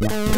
So, it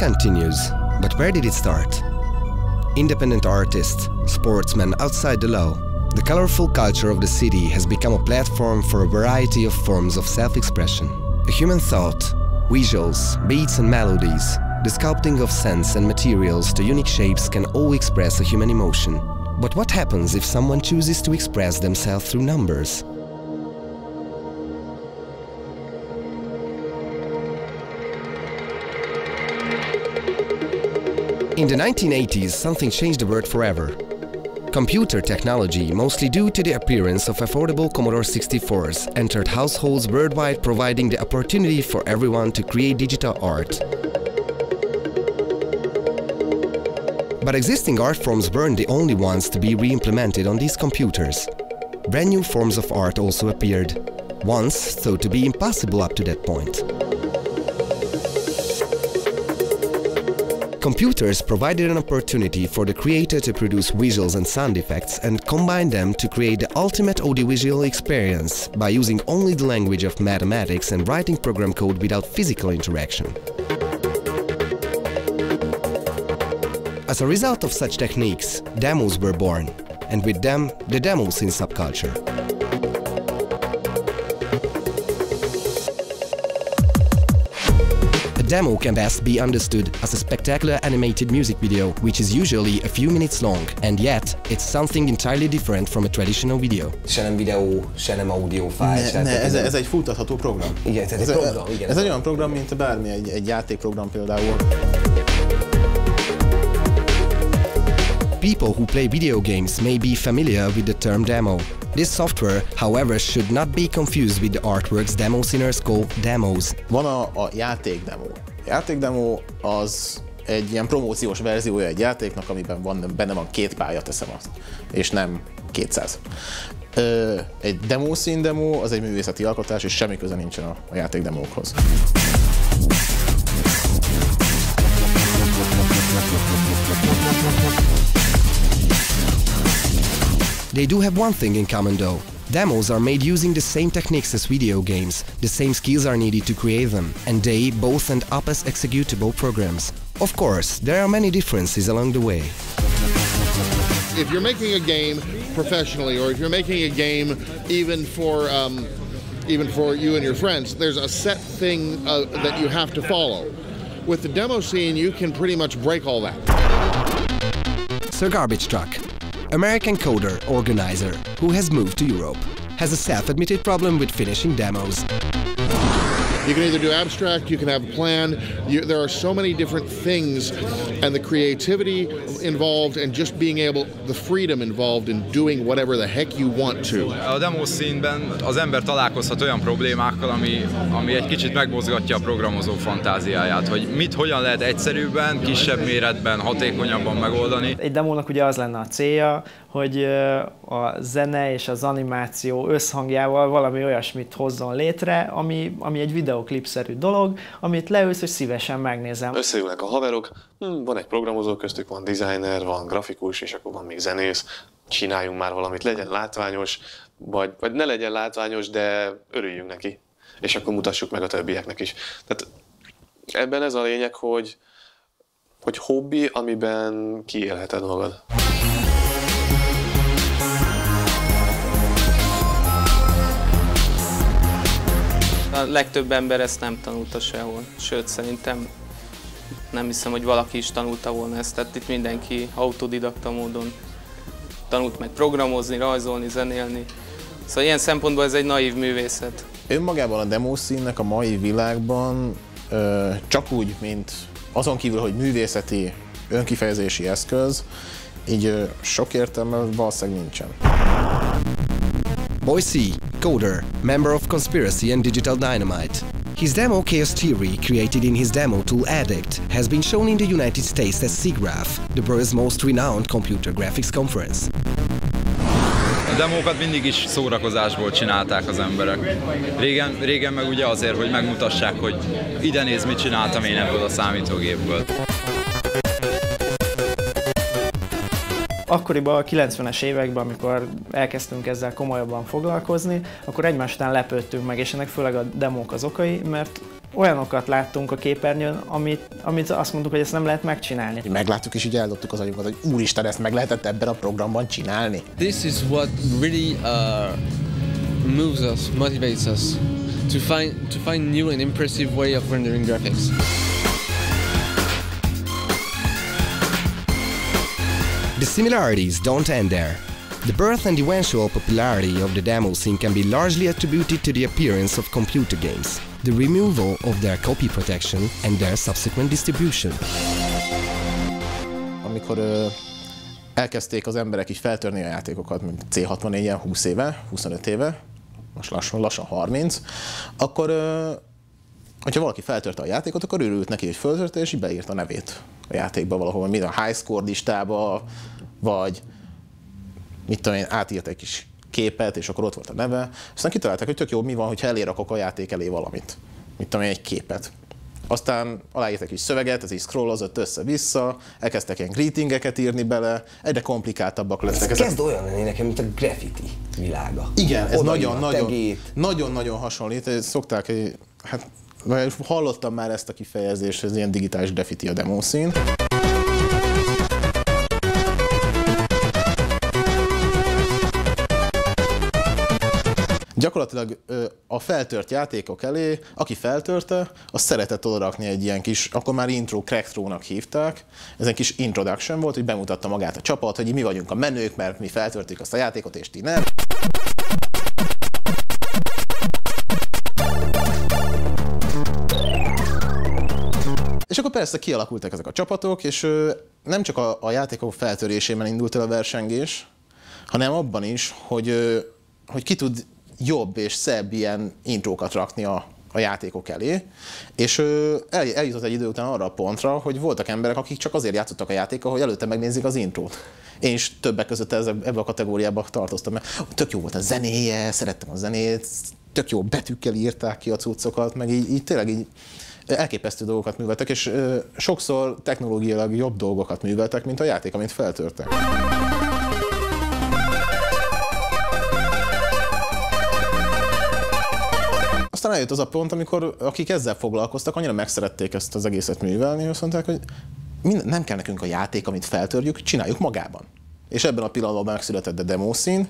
continues. But where did it start? Independent artists, sportsmen outside the law, the colorful culture of the city has become a platform for a variety of forms of self-expression. A human thought, visuals, beats and melodies, the sculpting of sense and materials to unique shapes can all express a human emotion. But what happens if someone chooses to express themselves through numbers? In the 1980s, something changed the world forever. Computer technology, mostly due to the appearance of affordable Commodore 64s, entered households worldwide providing the opportunity for everyone to create digital art. But existing art forms weren't the only ones to be re-implemented on these computers. Brand new forms of art also appeared, once thought to be impossible up to that point. Computers provided an opportunity for the creator to produce visuals and sound effects and combine them to create the ultimate audiovisual experience by using only the language of mathematics and writing program code without physical interaction. As a result of such techniques, demos were born, and with them, the demos in subculture. Demo can best be understood as a spectacular animated music video, which is usually a few minutes long, and yet it's something entirely different from a traditional video. Se nem videó, se nem audio file, ne, se... ne, ez, ez egy futtatható program. Igen, tehát ez, egy program, igen. Ez egy olyan program, mint bármi, egy, egy játékprogram például. People who play video games may be familiar with the term demo. This software, however, should not be confused with the artworks demo sinners call demos. Van a, a játékdemo. A játékdemo az egy ilyen promóciós verziója egy játéknak, amiben van, benne van két pálya, teszem azt, és nem 200. Ö, egy demo szín demo az egy művészeti alkotás, és semmi köze nincsen a, a játékdemókhoz. Thank They do have one thing in common though. Demos are made using the same techniques as video games, the same skills are needed to create them, and they both end up as executable programs. Of course, there are many differences along the way. If you're making a game professionally, or if you're making a game even for um, even for you and your friends, there's a set thing uh, that you have to follow. With the demo scene, you can pretty much break all that. Sir Garbage Truck, American coder organizer who has moved to Europe, has a self-admitted problem with finishing demos. You can either do abstract, you can have a plan. You, there are so many different things, and the creativity involved, and just being able, the freedom involved in doing whatever the heck you want to. A demo színben az ember találkozhat olyan problémákkal, ami, ami egy kicsit megmozgatja a programozó fantáziáját, hogy mit, hogyan lehet egyszerűbben, kisebb méretben, hatékonyabban megoldani. Egy demónak ugye az lenne a célja, hogy a zene és az animáció összhangjával valami olyasmit hozzon létre, ami, ami egy videoklipszerű dolog, amit leülsz, és szívesen megnézem. Összeülnek a haverok, hm, van egy programozó köztük, van designer, van grafikus, és akkor van még zenész, csináljunk már valamit, legyen látványos, vagy, vagy ne legyen látványos, de örüljünk neki, és akkor mutassuk meg a többieknek is. Tehát ebben ez a lényeg, hogy, hogy hobbi, amiben kiélheted magad. A legtöbb ember ezt nem tanulta sehol, sőt szerintem nem hiszem, hogy valaki is tanulta volna ezt, tehát itt mindenki autodidakta módon tanult meg programozni, rajzolni, zenélni. Szóval ilyen szempontból ez egy naív művészet. Önmagában a demószínnek a mai világban ö, csak úgy, mint azon kívül, hogy művészeti önkifejezési eszköz, így ö, sok értelme valószínűleg nincsen. Boise, coder, member of Conspiracy and Digital Dynamite. His demo Chaos Theory, created in his demo tool Addict, has been shown in the United States at SIGGRAPH, the world's most renowned computer graphics conference. A demókat mindig is szórakozásból csinálták az emberek. Régen, régen meg ugye azért, hogy megmutassák, hogy ide néz, mit csináltam én ebből a számítógépből. Akkoriban a 90-es években, amikor elkezdtünk ezzel komolyabban foglalkozni, akkor egymás után lepődtünk meg, és ennek főleg a demók az okai, mert olyanokat láttunk a képernyőn, amit, amit azt mondtuk, hogy ezt nem lehet megcsinálni. Megláttuk és így eldobtuk az agyunkat, hogy úristen, ezt meg lehetett ebben a programban csinálni. This is what really uh, moves us, motivates us to find to find new and impressive way of rendering graphics. The similarities don't end there. The birth and eventual popularity of the demo scene can be largely attributed to the appearance of computer games, the removal of their copy protection, and their subsequent distribution. Amikor ö, elkezdték az emberek is feltörni a játékokat, mint C64 ilyen 20 éve, 25 éve, most lassan, lassan 30, akkor ö, hogyha valaki feltörte a játékot, akkor örült neki, hogy föltörte, és így beírta a nevét a játékba valahol, mint a high score listába, vagy mit tudom én, átírt egy kis képet, és akkor ott volt a neve. Aztán kitalálták, hogy tök jó, mi van, hogyha elérakok a játék elé valamit. Mit tudom én, egy képet. Aztán aláírtak egy kis szöveget, ez így scrollozott össze-vissza, elkezdtek ilyen greetingeket írni bele, egyre komplikáltabbak lettek. Ez kezd olyan lenni nekem, mint a graffiti világa. Igen, ez nagyon-nagyon tegét. nagyon-nagyon hasonlít. Ez Szokták, hogy- hát hallottam már ezt a kifejezést, ez ilyen digitális graffiti a demószín. Gyakorlatilag a feltört játékok elé, aki feltörte, az szeretett odarakni egy ilyen kis, akkor már intro, crack throw-nak hívták. Ez egy kis introduction volt, hogy bemutatta magát a csapat, hogy mi vagyunk a menők, mert mi feltörtük azt a játékot, és ti nem. És akkor persze kialakultak ezek a csapatok, és nem csak a, a játékok feltörésében indult el a versengés, hanem abban is, hogy, hogy ki tud jobb és szebb ilyen intrókat rakni a, a játékok elé, és el, eljutott egy idő után arra a pontra, hogy voltak emberek, akik csak azért játszottak a játékkal, hogy előtte megnézik az intrót. Én is többek között ebbe a kategóriába tartoztam, mert tök jó volt a zenéje, szerettem a zenét, tök jó betűkkel írták ki a cuccokat, meg így, így tényleg így elképesztő dolgokat műveltek, és sokszor technológiailag jobb dolgokat műveltek, mint a játék, amit feltörtek. Aztán eljött az a pont, amikor akik ezzel foglalkoztak, annyira megszerették ezt az egészet művelni, hogy azt mondták, hogy minden, nem kell nekünk a játék, amit feltörjük, csináljuk magában. És ebben a pillanatban megszületett a demószín.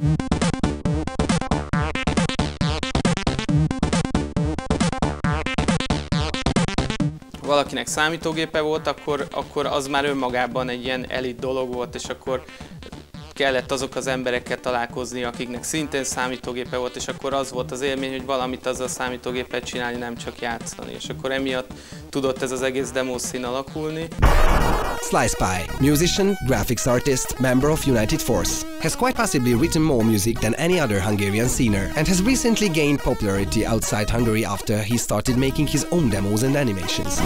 Valakinek számítógépe volt, akkor, akkor az már önmagában egy ilyen elit dolog volt, és akkor kellett azok az emberekkel találkozni, akiknek szintén számítógépe volt, és akkor az volt az élmény, hogy valamit azzal a számítógépet csinálni, nem csak játszani. És akkor emiatt tudott ez az egész demo szín alakulni. Slice Pie, musician, graphics artist, member of United Force, has quite possibly written more music than any other Hungarian singer and has recently gained popularity outside Hungary after he started making his own demos and animations.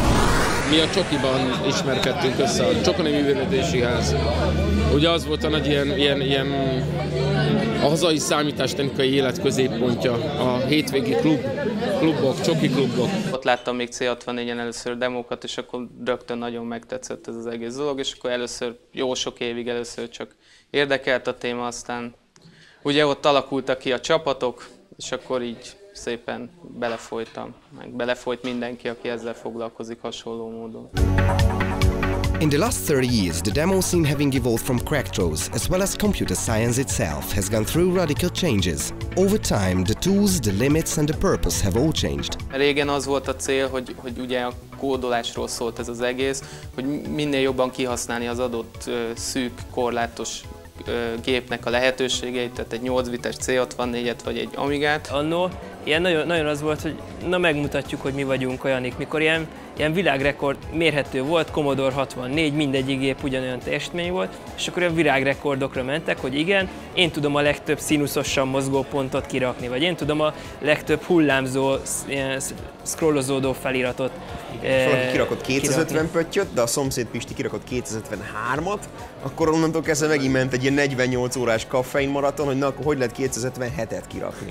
Mi a Csokiban ismerkedtünk össze, a Csokoni Művelődési Ház. Ugye az volt a nagy ilyen, ilyen, ilyen a hazai számítástechnikai élet középpontja, a hétvégi klub, klubok, csoki klubok. Ott láttam még C64-en először demókat, és akkor rögtön nagyon megtetszett ez az egész dolog, és akkor először, jó sok évig először csak érdekelt a téma, aztán ugye ott alakultak ki a csapatok, és akkor így szépen belefolytam, meg belefolyt mindenki, aki ezzel foglalkozik hasonló módon. In the last 30 years, the demo scene having evolved from crack throws, as well as computer science itself, has gone through radical changes. Over time, the tools, the limits and the purpose have all changed. Régen az volt a cél, hogy, hogy ugye a kódolásról szólt ez az egész, hogy minél jobban kihasználni az adott szűk, korlátos gépnek a lehetőségeit, tehát egy 8 bites C64-et vagy egy Amigát. Annó ilyen nagyon, nagyon az volt, hogy na megmutatjuk, hogy mi vagyunk olyanik, mikor ilyen, ilyen világrekord mérhető volt, Commodore 64, mindegyik gép ugyanolyan teljesítmény volt, és akkor olyan világrekordokra mentek, hogy igen, én tudom a legtöbb színuszosan mozgó pontot kirakni, vagy én tudom a legtöbb hullámzó, scrollozódó feliratot és valaki kirakott 250 pöttyöt, de a szomszéd Pisti kirakott 253-at, akkor onnantól kezdve megint ment egy ilyen 48 órás kaffein maraton, hogy na akkor hogy lehet 257-et kirakni.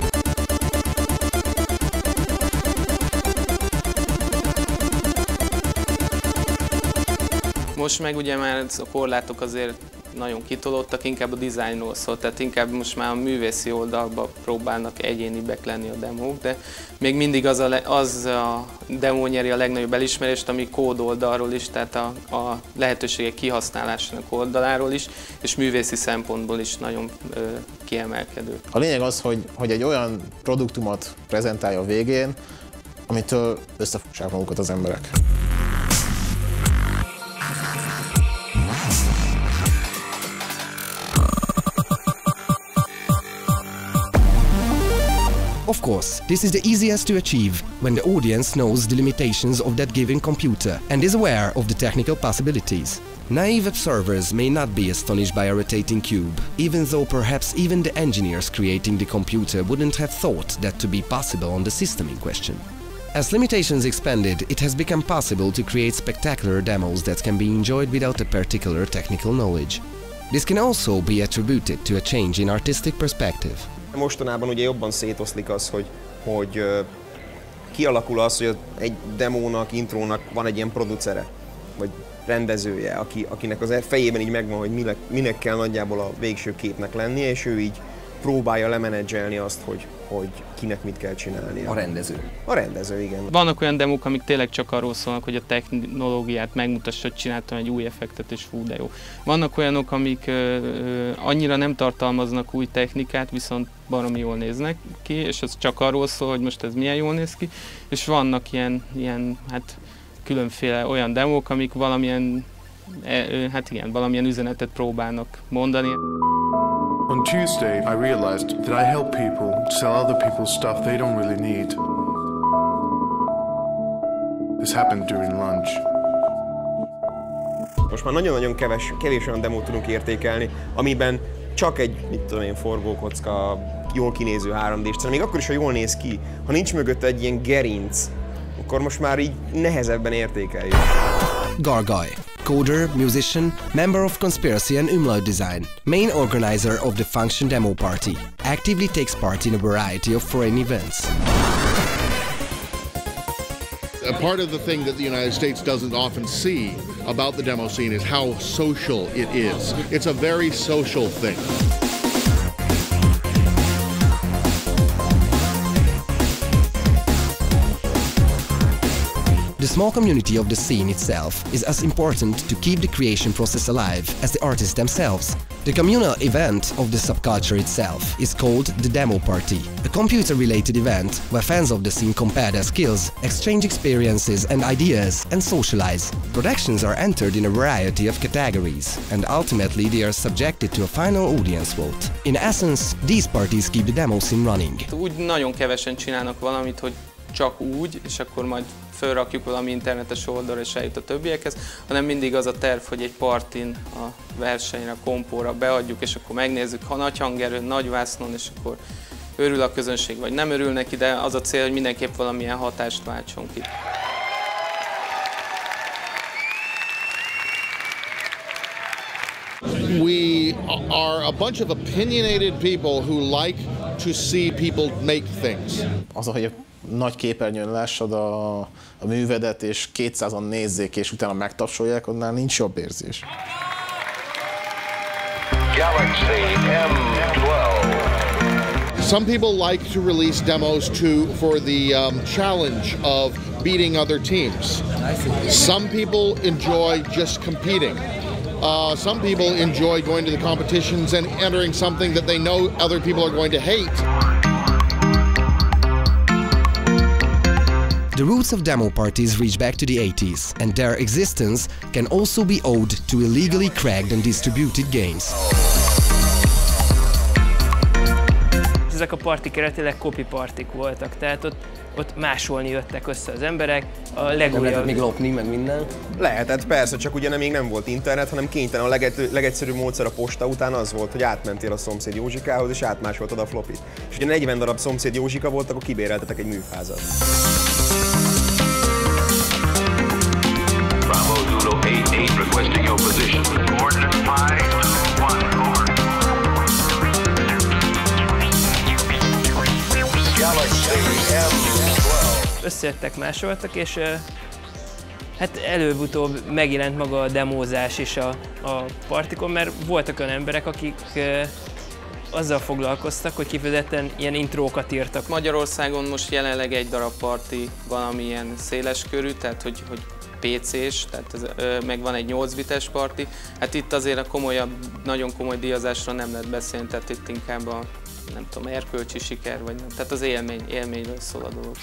Most meg ugye már a korlátok azért nagyon kitolódtak, inkább a dizájnról szól, tehát inkább most már a művészi oldalba próbálnak egyénibek lenni a demók, de még mindig az a, az a demo nyeri a legnagyobb elismerést, ami kód oldalról is, tehát a, a lehetőségek kihasználásának oldaláról is, és művészi szempontból is nagyon ö, kiemelkedő. A lényeg az, hogy, hogy egy olyan produktumot prezentálja a végén, amitől összefogsák magukat az emberek. Of course, this is the easiest to achieve when the audience knows the limitations of that given computer and is aware of the technical possibilities. Naive observers may not be astonished by a rotating cube, even though perhaps even the engineers creating the computer wouldn't have thought that to be possible on the system in question. As limitations expanded, it has become possible to create spectacular demos that can be enjoyed without a particular technical knowledge. This can also be attributed to a change in artistic perspective. Mostanában ugye jobban szétoszlik az, hogy, hogy kialakul az, hogy egy demónak, intrónak van egy ilyen producere, vagy rendezője, aki, akinek az fejében így megvan, hogy minek, minek kell nagyjából a végső képnek lennie, és ő így próbálja lemenedzselni azt, hogy, hogy kinek mit kell csinálni. A rendező. A rendező, igen. Vannak olyan demók, amik tényleg csak arról szólnak, hogy a technológiát megmutassa, hogy csináltam egy új effektet, és fú, de jó. Vannak olyanok, amik ö, ö, annyira nem tartalmaznak új technikát, viszont baromi jól néznek ki, és ez csak arról szól, hogy most ez milyen jól néz ki, és vannak ilyen, ilyen hát különféle olyan demók, amik valamilyen, hát igen, valamilyen üzenetet próbálnak mondani. On Tuesday, I realized that I help people sell other people's stuff they don't really need. This happened during lunch. Most már nagyon-nagyon keves, kevés olyan demót tudunk értékelni, amiben csak egy, mit tudom én, forgókocka, jól kinéző 3D-s még akkor is, ha jól néz ki, ha nincs mögött egy ilyen gerinc, akkor most már így nehezebben értékeljük. Gargoy, coder, musician, member of Conspiracy and Umlaut Design, main organizer of the Function Demo Party, actively takes part in a variety of foreign events. A part of the thing that the United States doesn't often see about the demo scene is how social it is. It's a very social thing. The small community of the scene itself is as important to keep the creation process alive as the artists themselves. The communal event of the subculture itself is called the Demo Party, a computer-related event where fans of the scene compare their skills, exchange experiences and ideas, and socialize. Productions are entered in a variety of categories, and ultimately they are subjected to a final audience vote. In essence, these parties keep the demo scene running. Csak úgy, és akkor majd felrakjuk valami internetes oldalra, és eljut a többiekhez, hanem mindig az a terv, hogy egy partin a versenyre, a kompóra beadjuk, és akkor megnézzük, ha nagy hangerő, nagy vásznon, és akkor örül a közönség, vagy nem örül neki, de az a cél, hogy mindenképp valamilyen hatást váltson ki. We are a bunch of opinionated people who like to see people make things. Az, hogy nagy képernyőn lássad a, a művedet, és 200-an nézzék, és utána megtapsolják, annál nincs jobb érzés. Galaxy M12. Some people like to release demos to for the um, challenge of beating other teams. Some people enjoy just competing. Uh, some people enjoy going to the competitions and entering something that they know other people are going to hate. The roots of demo parties reach back to the 80s, and their existence can also be owed to illegally cracked and distributed games. Ezek a partik eredetileg copy partik voltak, tehát ott, ott másolni jöttek össze az emberek. A Nem lehetett legújabb... még lopni, meg minden. Lehetett, persze, csak ugye nem, még nem volt internet, hanem kénytelen. A leget, legegyszerűbb módszer a posta után az volt, hogy átmentél a szomszéd Józsikához, és átmásoltad a flopit. És ugye 40 darab szomszéd Józsika volt, akkor kibéreltetek egy műfázat. Bravo Zulu 88 requesting your position. Coordinate 521. Galaxy M12. összejöttek, másoltak, és hát előbb-utóbb megjelent maga a demózás is a, a partikon, mert voltak olyan emberek, akik azzal foglalkoztak, hogy kifejezetten ilyen intrókat írtak. Magyarországon most jelenleg egy darab parti van, ami ilyen széles körű, tehát hogy, hogy PC-s, tehát ez, ö, meg van egy 8 bites parti. Hát itt azért a komolyabb, nagyon komoly díjazásra nem lehet beszélni, tehát itt inkább a nem tudom, erkölcsi siker, vagy nem. Tehát az élmény, élményről szól a dolog.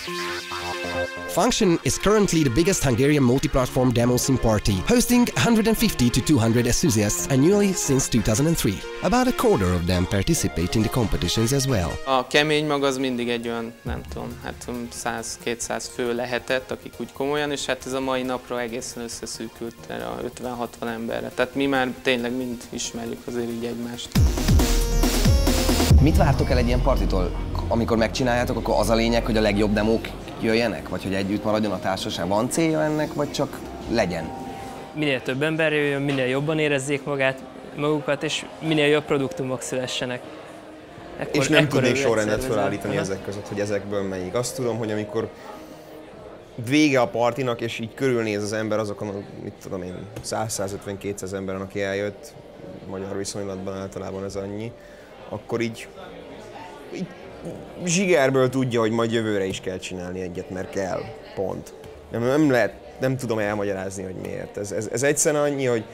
Function is currently the biggest Hungarian multi-platform demo scene party, hosting 150 to 200 enthusiasts annually since 2003. About a quarter of them participate in the competitions as well. A kemény mag az mindig egy olyan, nem tudom, hát 100-200 fő lehetett, akik úgy komolyan, és hát ez a mai napra egészen összeszűkült erre a 50-60 emberre. Tehát mi már tényleg mind ismerjük azért így egymást. Mit vártok el egy ilyen partitól? Amikor megcsináljátok, akkor az a lényeg, hogy a legjobb demók jöjjenek? Vagy hogy együtt maradjon a társaság? Van célja ennek, vagy csak legyen? Minél több ember jöjjön, minél jobban érezzék magát, magukat, és minél jobb produktumok szülessenek. Ekkor, és nem tudnék sorrendet felállítani Aha. ezek között, hogy ezekből melyik. Azt tudom, hogy amikor vége a partinak, és így körülnéz az ember azokon, a, mit tudom én, 100-150-200 emberen, aki eljött, magyar viszonylatban általában ez annyi, akkor így, így zsigerből tudja, hogy majd jövőre is kell csinálni egyet, mert kell. Pont. Nem, nem lehet, nem tudom elmagyarázni, hogy miért. Ez, ez, ez egyszerűen annyi, hogy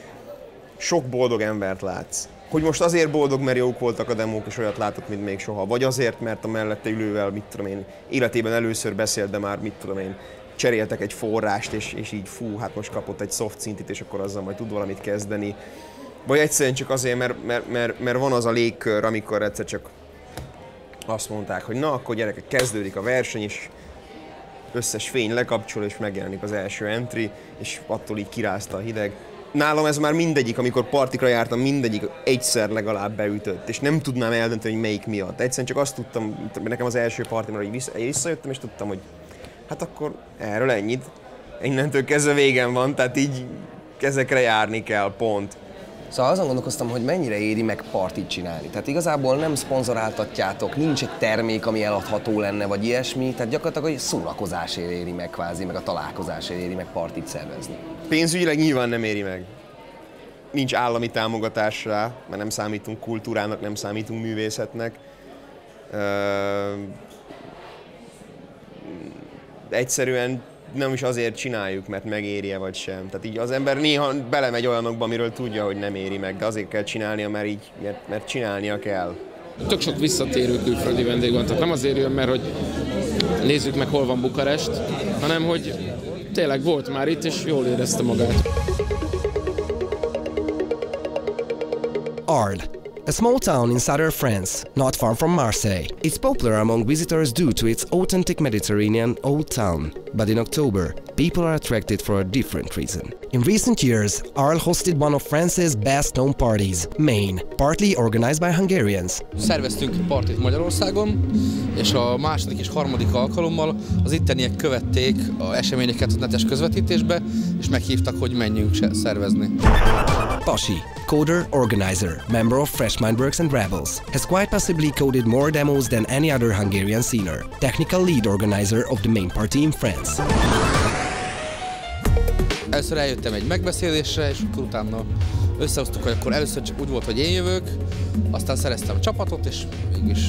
sok boldog embert látsz. Hogy most azért boldog, mert jók voltak a demók, és olyat látott, mint még soha. Vagy azért, mert a mellette ülővel, mit tudom én, életében először beszélt, de már mit tudom én, cseréltek egy forrást, és, és így fú, hát most kapott egy soft szintit, és akkor azzal majd tud valamit kezdeni. Vagy egyszerűen csak azért, mert, mert, mert, mert van az a légkör, amikor egyszer csak azt mondták, hogy na, akkor gyerekek, kezdődik a verseny, és összes fény lekapcsol, és megjelenik az első entry, és attól így kirázta a hideg. Nálam ez már mindegyik, amikor partikra jártam, mindegyik egyszer legalább beütött, és nem tudnám eldönteni, hogy melyik miatt. Egyszerűen csak azt tudtam, nekem az első partimra így vissza, visszajöttem, és tudtam, hogy hát akkor erről ennyit. Innentől kezdve végem van, tehát így ezekre járni kell, pont. Szóval azon gondolkoztam, hogy mennyire éri meg partit csinálni. Tehát igazából nem szponzoráltatjátok, nincs egy termék, ami eladható lenne, vagy ilyesmi, tehát gyakorlatilag hogy szórakozásért éri meg kvázi, meg a találkozásért éri meg partit szervezni. Pénzügyileg nyilván nem éri meg. Nincs állami támogatás rá, mert nem számítunk kultúrának, nem számítunk művészetnek. Ö, egyszerűen nem is azért csináljuk, mert megéri vagy sem. Tehát így az ember néha belemegy olyanokba, amiről tudja, hogy nem éri meg, de azért kell csinálnia, mert így, mert, mert csinálnia kell. Tök sok visszatérő külföldi vendég van, tehát nem azért jön, mert hogy nézzük meg, hol van Bukarest, hanem hogy tényleg volt már itt, és jól érezte magát. Arles, a small town in southern France, not far from Marseille. It's popular among visitors due to its authentic Mediterranean old town. But in October, people are attracted for a different reason. In recent years, Arles hosted one of France's best-known parties, Maine, partly organized by Hungarians. Szerveztünk partit Magyarországon, és a második és harmadik alkalommal az itteniek követték a eseményeket a netes közvetítésbe, és meghívtak, hogy menjünk szervezni. Pasi, coder organizer, member of Fresh Mindworks and Rebels, has quite possibly coded more demos than any other Hungarian scener, technical lead organizer of the main party in France. Először eljöttem egy megbeszélésre, és akkor utána összehoztuk, hogy akkor először csak úgy volt, hogy én jövök, aztán szereztem a csapatot, és mégis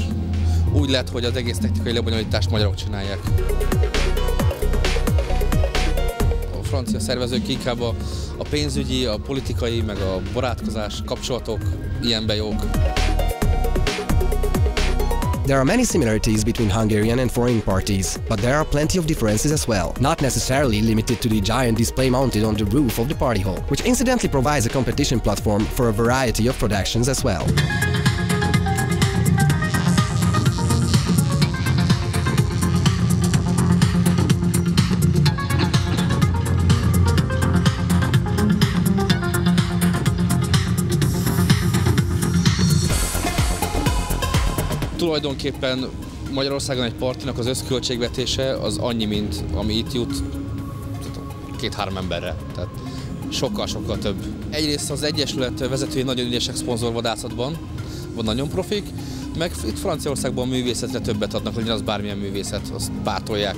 úgy lett, hogy az egész technikai lebonyolítást magyarok csinálják. A francia szervezők inkább a, pénzügyi, a politikai, meg a barátkozás, kapcsolatok ilyenbe jók. There are many similarities between Hungarian and foreign parties, but there are plenty of differences as well, not necessarily limited to the giant display mounted on the roof of the party hall, which incidentally provides a competition platform for a variety of productions as well. Tulajdonképpen Magyarországon egy partinak az összköltségvetése az annyi, mint ami itt jut két-három emberre. Tehát sokkal-sokkal több. Egyrészt az Egyesület vezetői nagyon ügyesek szponzorvadászatban, van nagyon profik, meg itt Franciaországban művészetre többet adnak, legyen az bármilyen művészet, azt pártolják.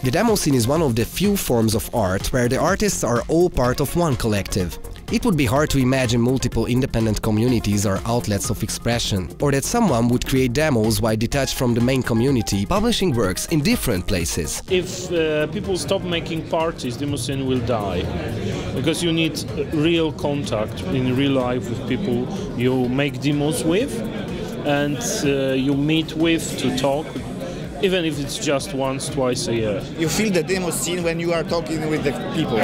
The demo scene is one of the few forms of art where the artists are all part of one collective. It would be hard to imagine multiple independent communities or outlets of expression, or that someone would create demos while detached from the main community, publishing works in different places. If uh, people stop making parties, demo scene will die. Because you need real contact in real life with people you make demos with and uh, you meet with to talk even if it's just once, twice a year. You feel the demo scene when you are talking with the people.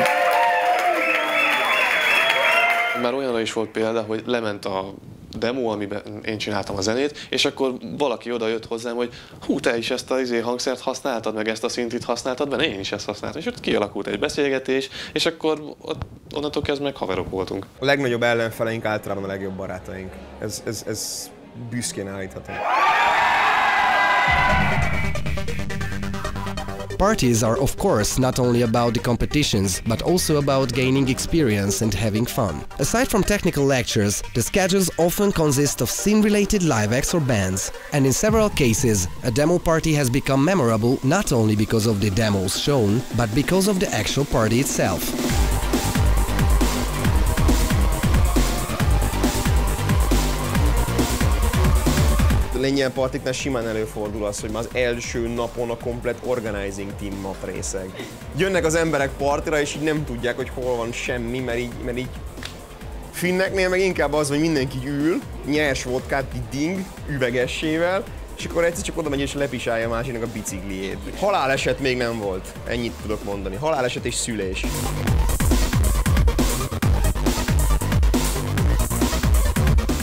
Már olyanra is volt példa, hogy lement a demo, amiben én csináltam a zenét, és akkor valaki oda jött hozzám, hogy hú, te is ezt a izé hangszert használtad, meg ezt a szintit használtad benne, én is ezt használtam. És ott kialakult egy beszélgetés, és akkor ott, onnantól kezdve meg haverok voltunk. A legnagyobb ellenfeleink általában a legjobb barátaink. Ez, ez, ez büszkén állítható. Parties are of course not only about the competitions, but also about gaining experience and having fun. Aside from technical lectures, the schedules often consist of scene-related live acts or bands, and in several cases, a demo party has become memorable not only because of the demos shown, but because of the actual party itself. Lényel partiknál simán előfordul az, hogy már az első napon a komplet organizing team nap részeg. Jönnek az emberek partira, és így nem tudják, hogy hol van semmi, mert így, mert így Finneknél meg inkább az, hogy mindenki ül, nyers vodkát, ding, üvegessével, és akkor egyszer csak oda megy és lepisálja másiknak a bicikliét. Haláleset még nem volt, ennyit tudok mondani. Haláleset és szülés.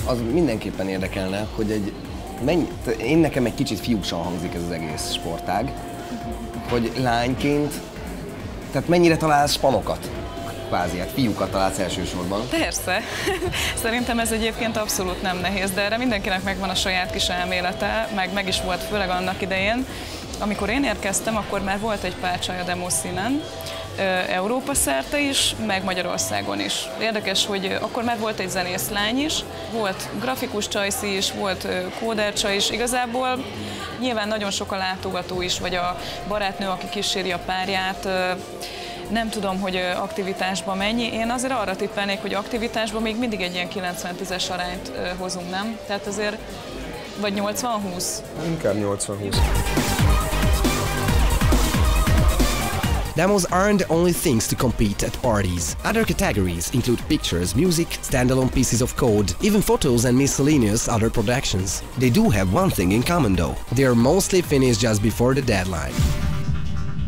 Az mindenképpen érdekelne, hogy egy mennyi, én nekem egy kicsit fiúsan hangzik ez az egész sportág, hogy lányként, tehát mennyire találsz spanokat? Kvázi, hát fiúkat találsz elsősorban. Persze. Szerintem ez egyébként abszolút nem nehéz, de erre mindenkinek megvan a saját kis elmélete, meg meg is volt főleg annak idején. Amikor én érkeztem, akkor már volt egy pár csaj a demoszínen, Európa szerte is, meg Magyarországon is. Érdekes, hogy akkor már volt egy zenészlány is, volt grafikus csajszi is, volt kóder csaj is. Igazából nyilván nagyon sok a látogató is, vagy a barátnő, aki kíséri a párját, nem tudom, hogy aktivitásban mennyi. Én azért arra tippelnék, hogy aktivitásban még mindig egy ilyen 90-10-es arányt hozunk, nem? Tehát azért, vagy 80-20? Inkább 80-20. Demos aren't the only things to compete at parties. Other categories include pictures, music, standalone pieces of code, even photos and miscellaneous other productions. They do have one thing in common though. They are mostly finished just before the deadline.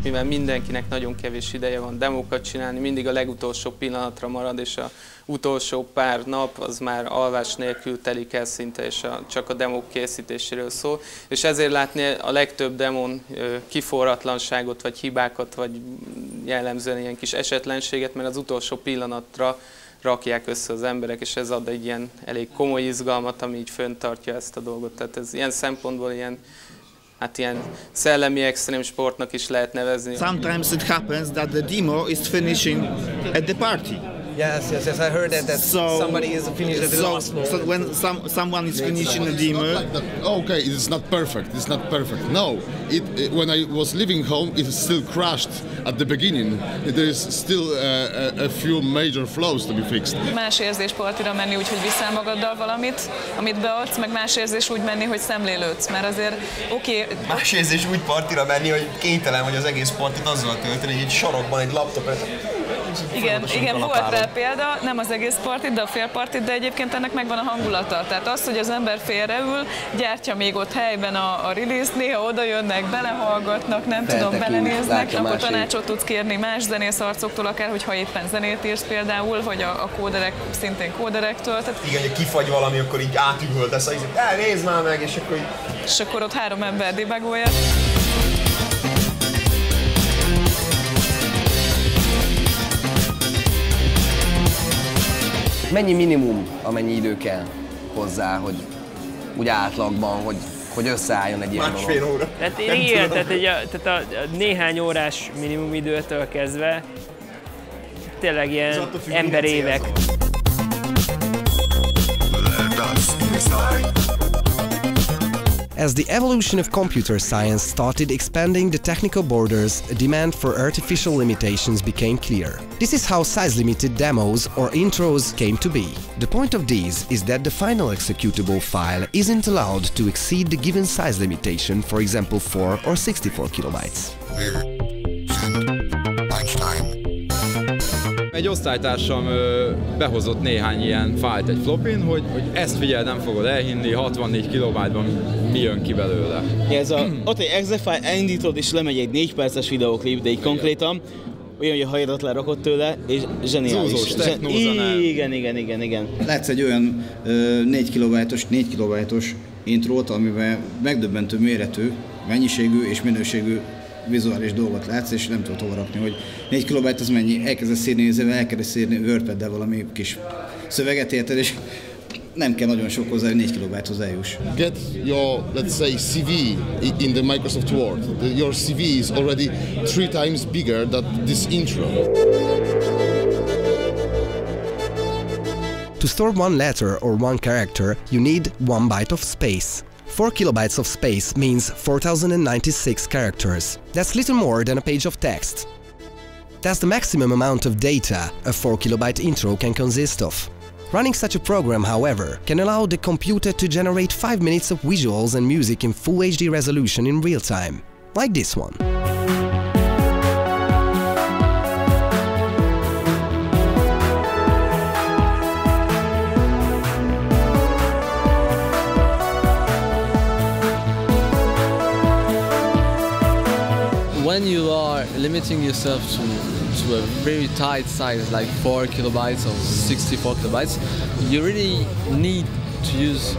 Mivel mindenkinek nagyon kevés ideje van demókat csinálni, mindig a legutolsó pillanatra marad, és a utolsó pár nap az már alvás nélkül telik el szinte, és a, csak a demók készítéséről szól. És ezért látni a legtöbb demon kiforratlanságot, vagy hibákat, vagy jellemzően ilyen kis esetlenséget, mert az utolsó pillanatra rakják össze az emberek, és ez ad egy ilyen elég komoly izgalmat, ami így föntartja ezt a dolgot. Tehát ez ilyen szempontból ilyen hát ilyen szellemi extrém sportnak is lehet nevezni. Sometimes it happens that the demo is finishing at the party. Yes, yes, yes. I heard that, that So- somebody is finished at the so, last so when some, someone is finishing a demo, Okay, it's not perfect. It's not perfect. No, it, it- when I was leaving home, it still crashed at the beginning. There is still uh, a, a few major flows to be fixed. Más érzés partira menni úgy, hogy viszel magaddal valamit, amit beadsz, meg más érzés úgy menni, hogy szemlélődsz, mert azért oké, okay, Más érzés úgy partira menni, hogy kénytelen vagy az egész partit azzal tölteni, hogy egy sarokban egy laptop Igen, igen volt rá példa, nem az egész partit, de a fél partit, de egyébként ennek megvan a hangulata. Tehát az, hogy az ember félreül, gyártja még ott helyben a, a release néha oda jönnek, belehallgatnak, nem tudom, Feltekint, belenéznek, látja akkor másik. tanácsot tudsz kérni más zenész arcoktól, akár, hogyha éppen zenét írsz például, vagy a, a kóderek, szintén kóderektől. Tehát, Igen, hogy kifagy valami, akkor így átüvöltesz, hogy nézd már meg, és akkor így... és akkor ott három ember debugolja. Mennyi minimum, amennyi idő kell hozzá, hogy úgy átlagban, hogy, hogy összeálljon egy ilyen Másfél óra. Tehát igen, tehát, egy, a, tehát a, a néhány órás minimum időtől kezdve tényleg ilyen emberévek. As the evolution of computer science started expanding the technical borders, a demand for artificial limitations became clear. This is how size-limited demos or intros came to be. The point of these is that the final executable file isn't allowed to exceed the given size limitation, for example 4 or 64 kilobytes. Egy osztálytársam ö, behozott néhány ilyen fájlt egy flopin, hogy, hogy ezt figyeld, nem fogod elhinni, 64 kilobájtban mi jön ki belőle. Ez a, ott egy exe file, elindítod és lemegy egy 4 perces videóklip, de így konkrétan olyan, hogy a hajadat lerakod tőle, és zseniális. Zúzós. Igen, igen, igen, igen. Látsz egy olyan ö, 4 kilobájtos, 4 kilobájtos intrót, amiben megdöbbentő méretű, mennyiségű és minőségű vizuális dolgot látsz, és nem tudod hova rakni, hogy 4 kilobájt az mennyi, elkezdesz írni, ezzel elkezdesz írni wordpad valami kis szöveget érted, és nem kell nagyon sok hozzá, hogy 4 kilobájthoz eljuss. Get your, let's say, CV in the Microsoft Word. Your CV is already three times bigger than this intro. To store one letter or one character, you need one byte of space. 4 kilobytes of space means 4096 characters. That's little more than a page of text. That's the maximum amount of data a 4 kilobyte intro can consist of. Running such a program, however, can allow the computer to generate 5 minutes of visuals and music in Full HD resolution in real time, like this one. When you are limiting yourself to, to a very tight size like 4 kilobytes or 64 kilobytes, you really need to use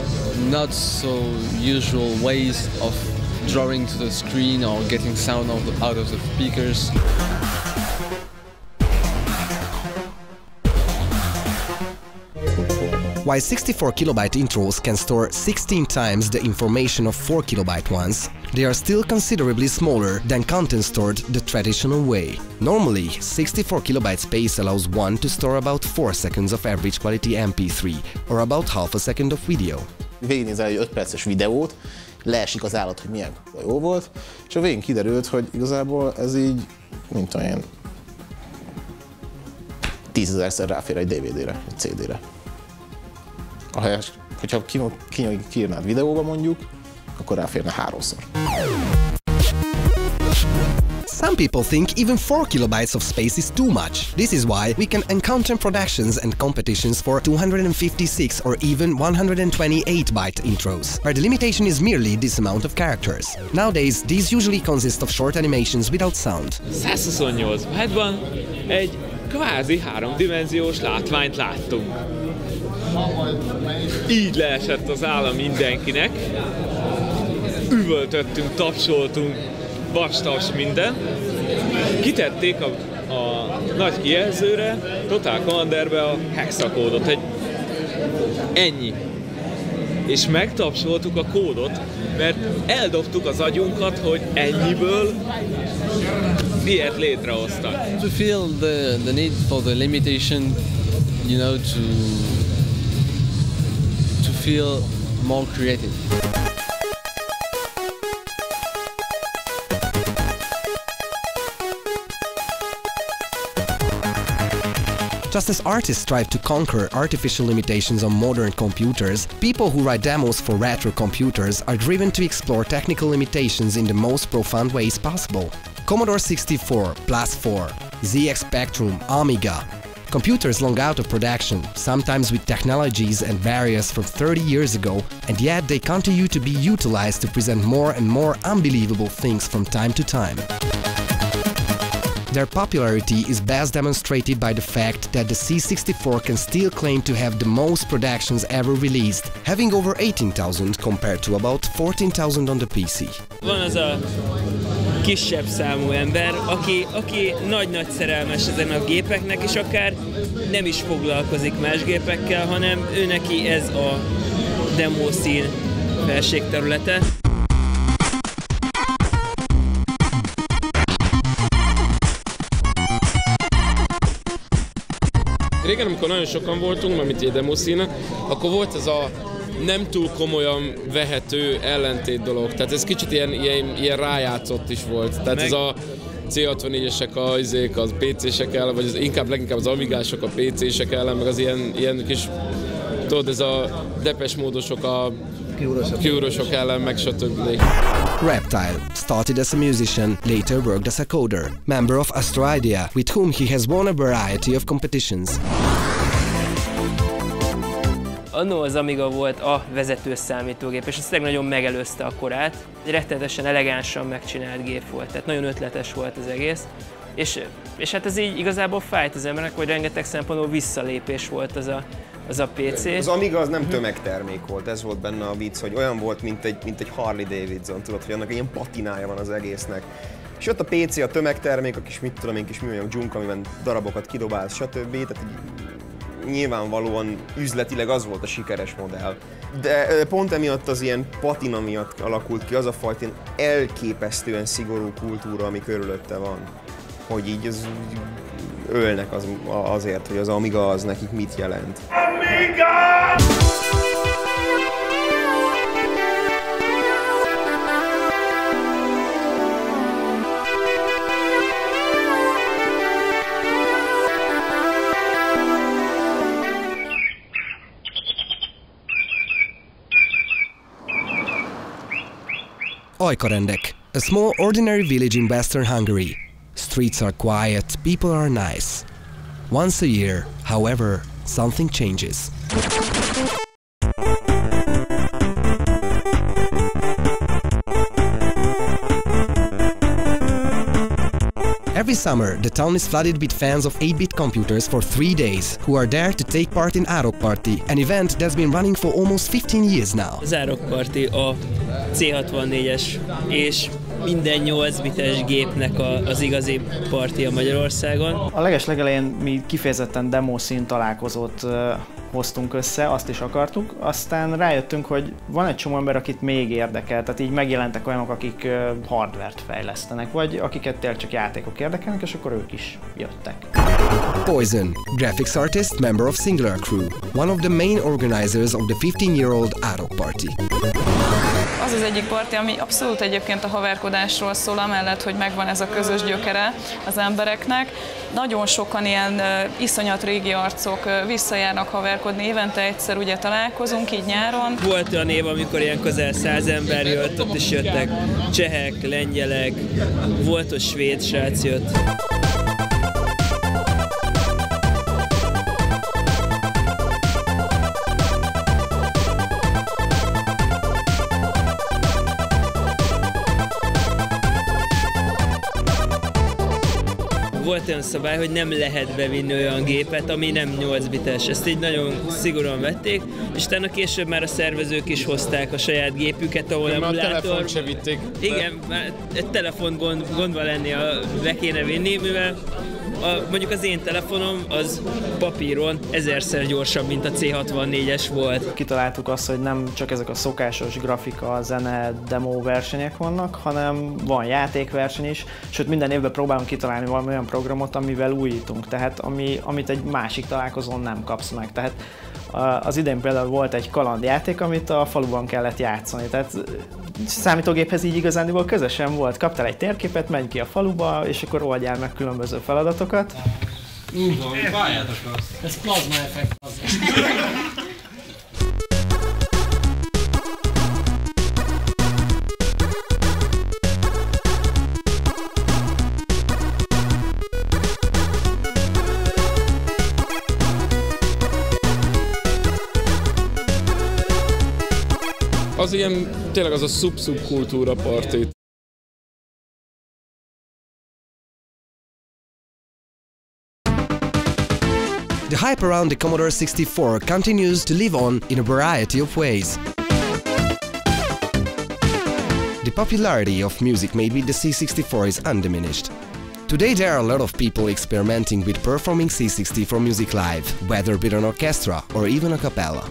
not so usual ways of drawing to the screen or getting sound out of, the speakers. While 64 kilobyte intros can store 16 times the information of 4 kilobyte ones, they are still considerably smaller than content stored the traditional way. Normally, 64 kilobyte space allows one to store about 4 seconds of average quality MP3 or about half a second of video. Végignézel egy 5 perces videót, leesik az állat, hogy milyen jó volt, és a végén kiderült, hogy igazából ez így, mint én, tízezerszer ráfér egy DVD-re, egy CD-re. Ahelyett, hogyha ki, ki, kiírnád videóba mondjuk, akkor ráférne háromszor. Some people think even 4 kilobytes of space is too much. This is why we can encounter productions and competitions for 256 or even 128 byte intros, where the limitation is merely this amount of characters. Nowadays, these usually consist of short animations without sound. 128 byteban egy kvázi háromdimenziós látványt láttunk. Így leesett az állam mindenkinek. Üvöltöttünk, tapsoltunk, vastas minden. Kitették a, a nagy kijelzőre, Total Commanderbe a hexakódot, egy ennyi. És megtapsoltuk a kódot, mert eldobtuk az agyunkat, hogy ennyiből ilyet létrehoztak. To feel the, the need for the limitation, you know, to to feel more creative. Just as artists strive to conquer artificial limitations on modern computers, people who write demos for retro computers are driven to explore technical limitations in the most profound ways possible. Commodore 64, Plus 4, ZX Spectrum, Amiga, computers long out of production, sometimes with technologies and barriers from 30 years ago, and yet they continue to be utilized to present more and more unbelievable things from time to time. Their popularity is best demonstrated by the fact that the C64 can still claim to have the most productions ever released, having over 18,000 compared to about 14,000 on the PC. Van az a kisebb számú ember, aki, aki nagy-nagy szerelmes ezen a gépeknek, és akár nem is foglalkozik más gépekkel, hanem ő neki ez a demószín felségterülete. Régen, amikor nagyon sokan voltunk, mert mint egy demoszíne, akkor volt ez a nem túl komolyan vehető ellentét dolog. Tehát ez kicsit ilyen, ilyen, ilyen rájátszott is volt. Tehát Meg... ez a C64-esek, a, izék, az PC-sek ellen, vagy az, inkább leginkább az Amigások a PC-sek ellen, meg az ilyen, ilyen kis, tudod, ez a depes módosok a kiúrosok ellen, meg stb. Reptile started as a musician, later worked as a coder, member of Astroidea, with whom he has won a variety of competitions. Annó az Amiga volt a vezető számítógép, és ez nagyon megelőzte a korát. Egy rettenetesen elegánsan megcsinált gép volt, tehát nagyon ötletes volt az egész. És, és hát ez így igazából fájt az emberek, hogy rengeteg szempontból visszalépés volt az a, az a PC. Az Amiga az nem tömegtermék volt, ez volt benne a vicc, hogy olyan volt, mint egy, mint egy Harley Davidson, tudod, hogy annak ilyen patinája van az egésznek. És ott a PC a tömegtermék, a kis mit tudom én, kis műanyag dzsunk, amiben darabokat kidobálsz, stb. Tehát nyilvánvalóan üzletileg az volt a sikeres modell. De pont emiatt az ilyen patina miatt alakult ki az a fajta elképesztően szigorú kultúra, ami körülötte van. Hogy így az, ölnek az, azért, hogy az Amiga az nekik mit jelent. Amiga! Ajkarendek, a small ordinary village in western Hungary. Streets are quiet, people are nice. Once a year, however, something changes. Every summer, the town is flooded with fans of 8-bit computers for three days, who are there to take part in Arok Party, an event that's been running for almost 15 years now. Az Arok Party a C64-es és minden 8 bites gépnek a, az igazi partia Magyarországon. A leges legelején mi kifejezetten demószín találkozót hoztunk össze, azt is akartuk, aztán rájöttünk, hogy van egy csomó ember, akit még érdekel, tehát így megjelentek olyanok, akik hardvert fejlesztenek, vagy akiket tényleg csak játékok érdekelnek, és akkor ők is jöttek. Poison, graphics artist, member of Singular Crew, one of the main organizers of the 15-year-old Árok Party. Az az egyik parti, ami abszolút egyébként a haverkodásról szól, amellett, hogy megvan ez a közös gyökere az embereknek. Nagyon sokan ilyen uh, iszonyat régi arcok uh, visszajárnak haverkodni, évente egyszer ugye találkozunk, így nyáron. Volt olyan év, amikor ilyen közel száz ember jött, ott is jöttek csehek, lengyelek, volt ott svéd srác jött. Volt olyan szabály, hogy nem lehet bevinni olyan gépet, ami nem 8 bites. Ezt így nagyon szigorúan vették, és utána később már a szervezők is hozták a saját gépüket, ahol a emulátor... telefont se vitték. Igen, már egy telefont gond, gondva lenni, a, be kéne vinni, mivel a, mondjuk az én telefonom az papíron ezerszer gyorsabb, mint a C64-es volt. Kitaláltuk azt, hogy nem csak ezek a szokásos grafika, zene, demo versenyek vannak, hanem van játékverseny is, sőt minden évben próbálunk kitalálni valami olyan programot, amivel újítunk, tehát ami, amit egy másik találkozón nem kapsz meg. Tehát az idén például volt egy kalandjáték, amit a faluban kellett játszani, tehát számítógéphez így igazániból közösen volt. Kaptál egy térképet, menj ki a faluba, és akkor oldjál meg különböző feladatokat. Úgy van, várjátok azt. Ez plazma effekt. Az. Ilyen, tényleg az a szub-szubkultúra. The hype around the Commodore 64 continues to live on in a variety of ways. The popularity of music made with the C64 is undiminished. Today there are a lot of people experimenting with performing C64 music live, whether with an orchestra or even a cappella.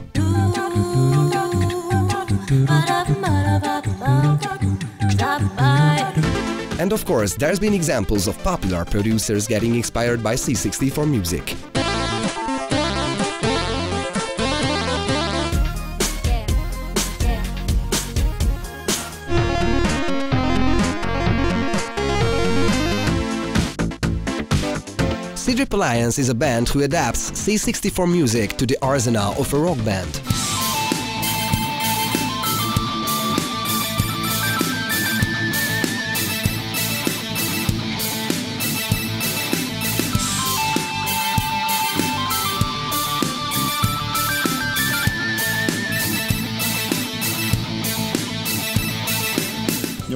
And of course, there's been examples of popular producers getting inspired by C64 music. Sidrip Alliance is a band who adapts C64 music to the arsenal of a rock band.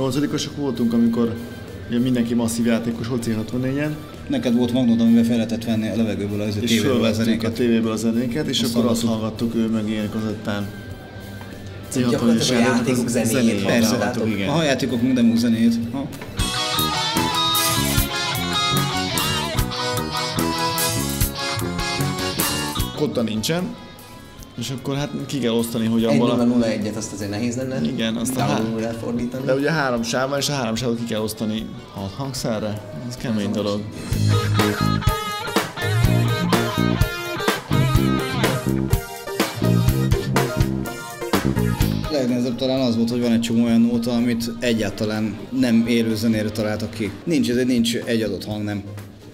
Nyolcadikosok voltunk, amikor ugye mindenki masszív játékos volt C64-en. Neked volt magnód, amivel fel lehetett venni a levegőből az És tévéből a fölvettük a zenéket. tévéből a zenéket, és Azt akkor azt hallgattuk. hallgattuk ő mögé kazettán. Gyakorlatilag C64-es a játékok Persze, hallgattuk, igen. a játékok demó zenét. Ha. Kotta nincsen, és akkor hát ki kell osztani, hogy nulla a... nulla egyet azt azért nehéz lenne. Igen, azt a há... Download-ra fordítani. De ugye három sáv van, és a három sávot ki kell osztani hat hangszerre. Ez kemény dolog. Legnehezebb talán az volt, hogy van egy csomó olyan nóta, amit egyáltalán nem élő zenére találtak ki. Nincs, ezért nincs egy adott hang, nem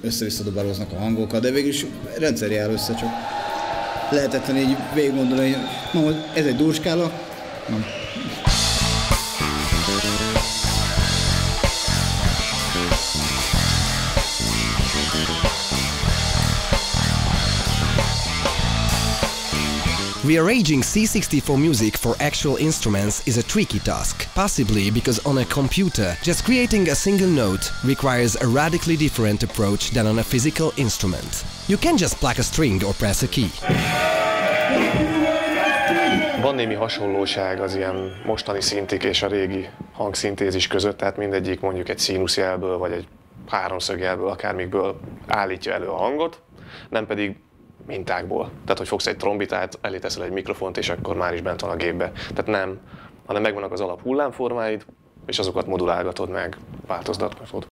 össze-vissza dobálóznak a hangokat, de végül is rendszer jár össze, csak lehetetlen így végig gondolni, hogy ez egy durskála, nem. Rearranging C64 music for actual instruments is a tricky task, possibly because on a computer, just creating a single note requires a radically different approach than on a physical instrument. You can just pluck a string or press a key. Van némi hasonlóság az ilyen mostani szintik és a régi hangszintézis között, tehát mindegyik mondjuk egy színuszjelből vagy egy háromszögjelből, akármikből állítja elő a hangot, nem pedig mintákból. Tehát, hogy fogsz egy trombitát, elé teszel egy mikrofont, és akkor már is bent van a gépbe. Tehát nem, hanem megvannak az alap hullámformáid, és azokat modulálgatod meg, változtatod.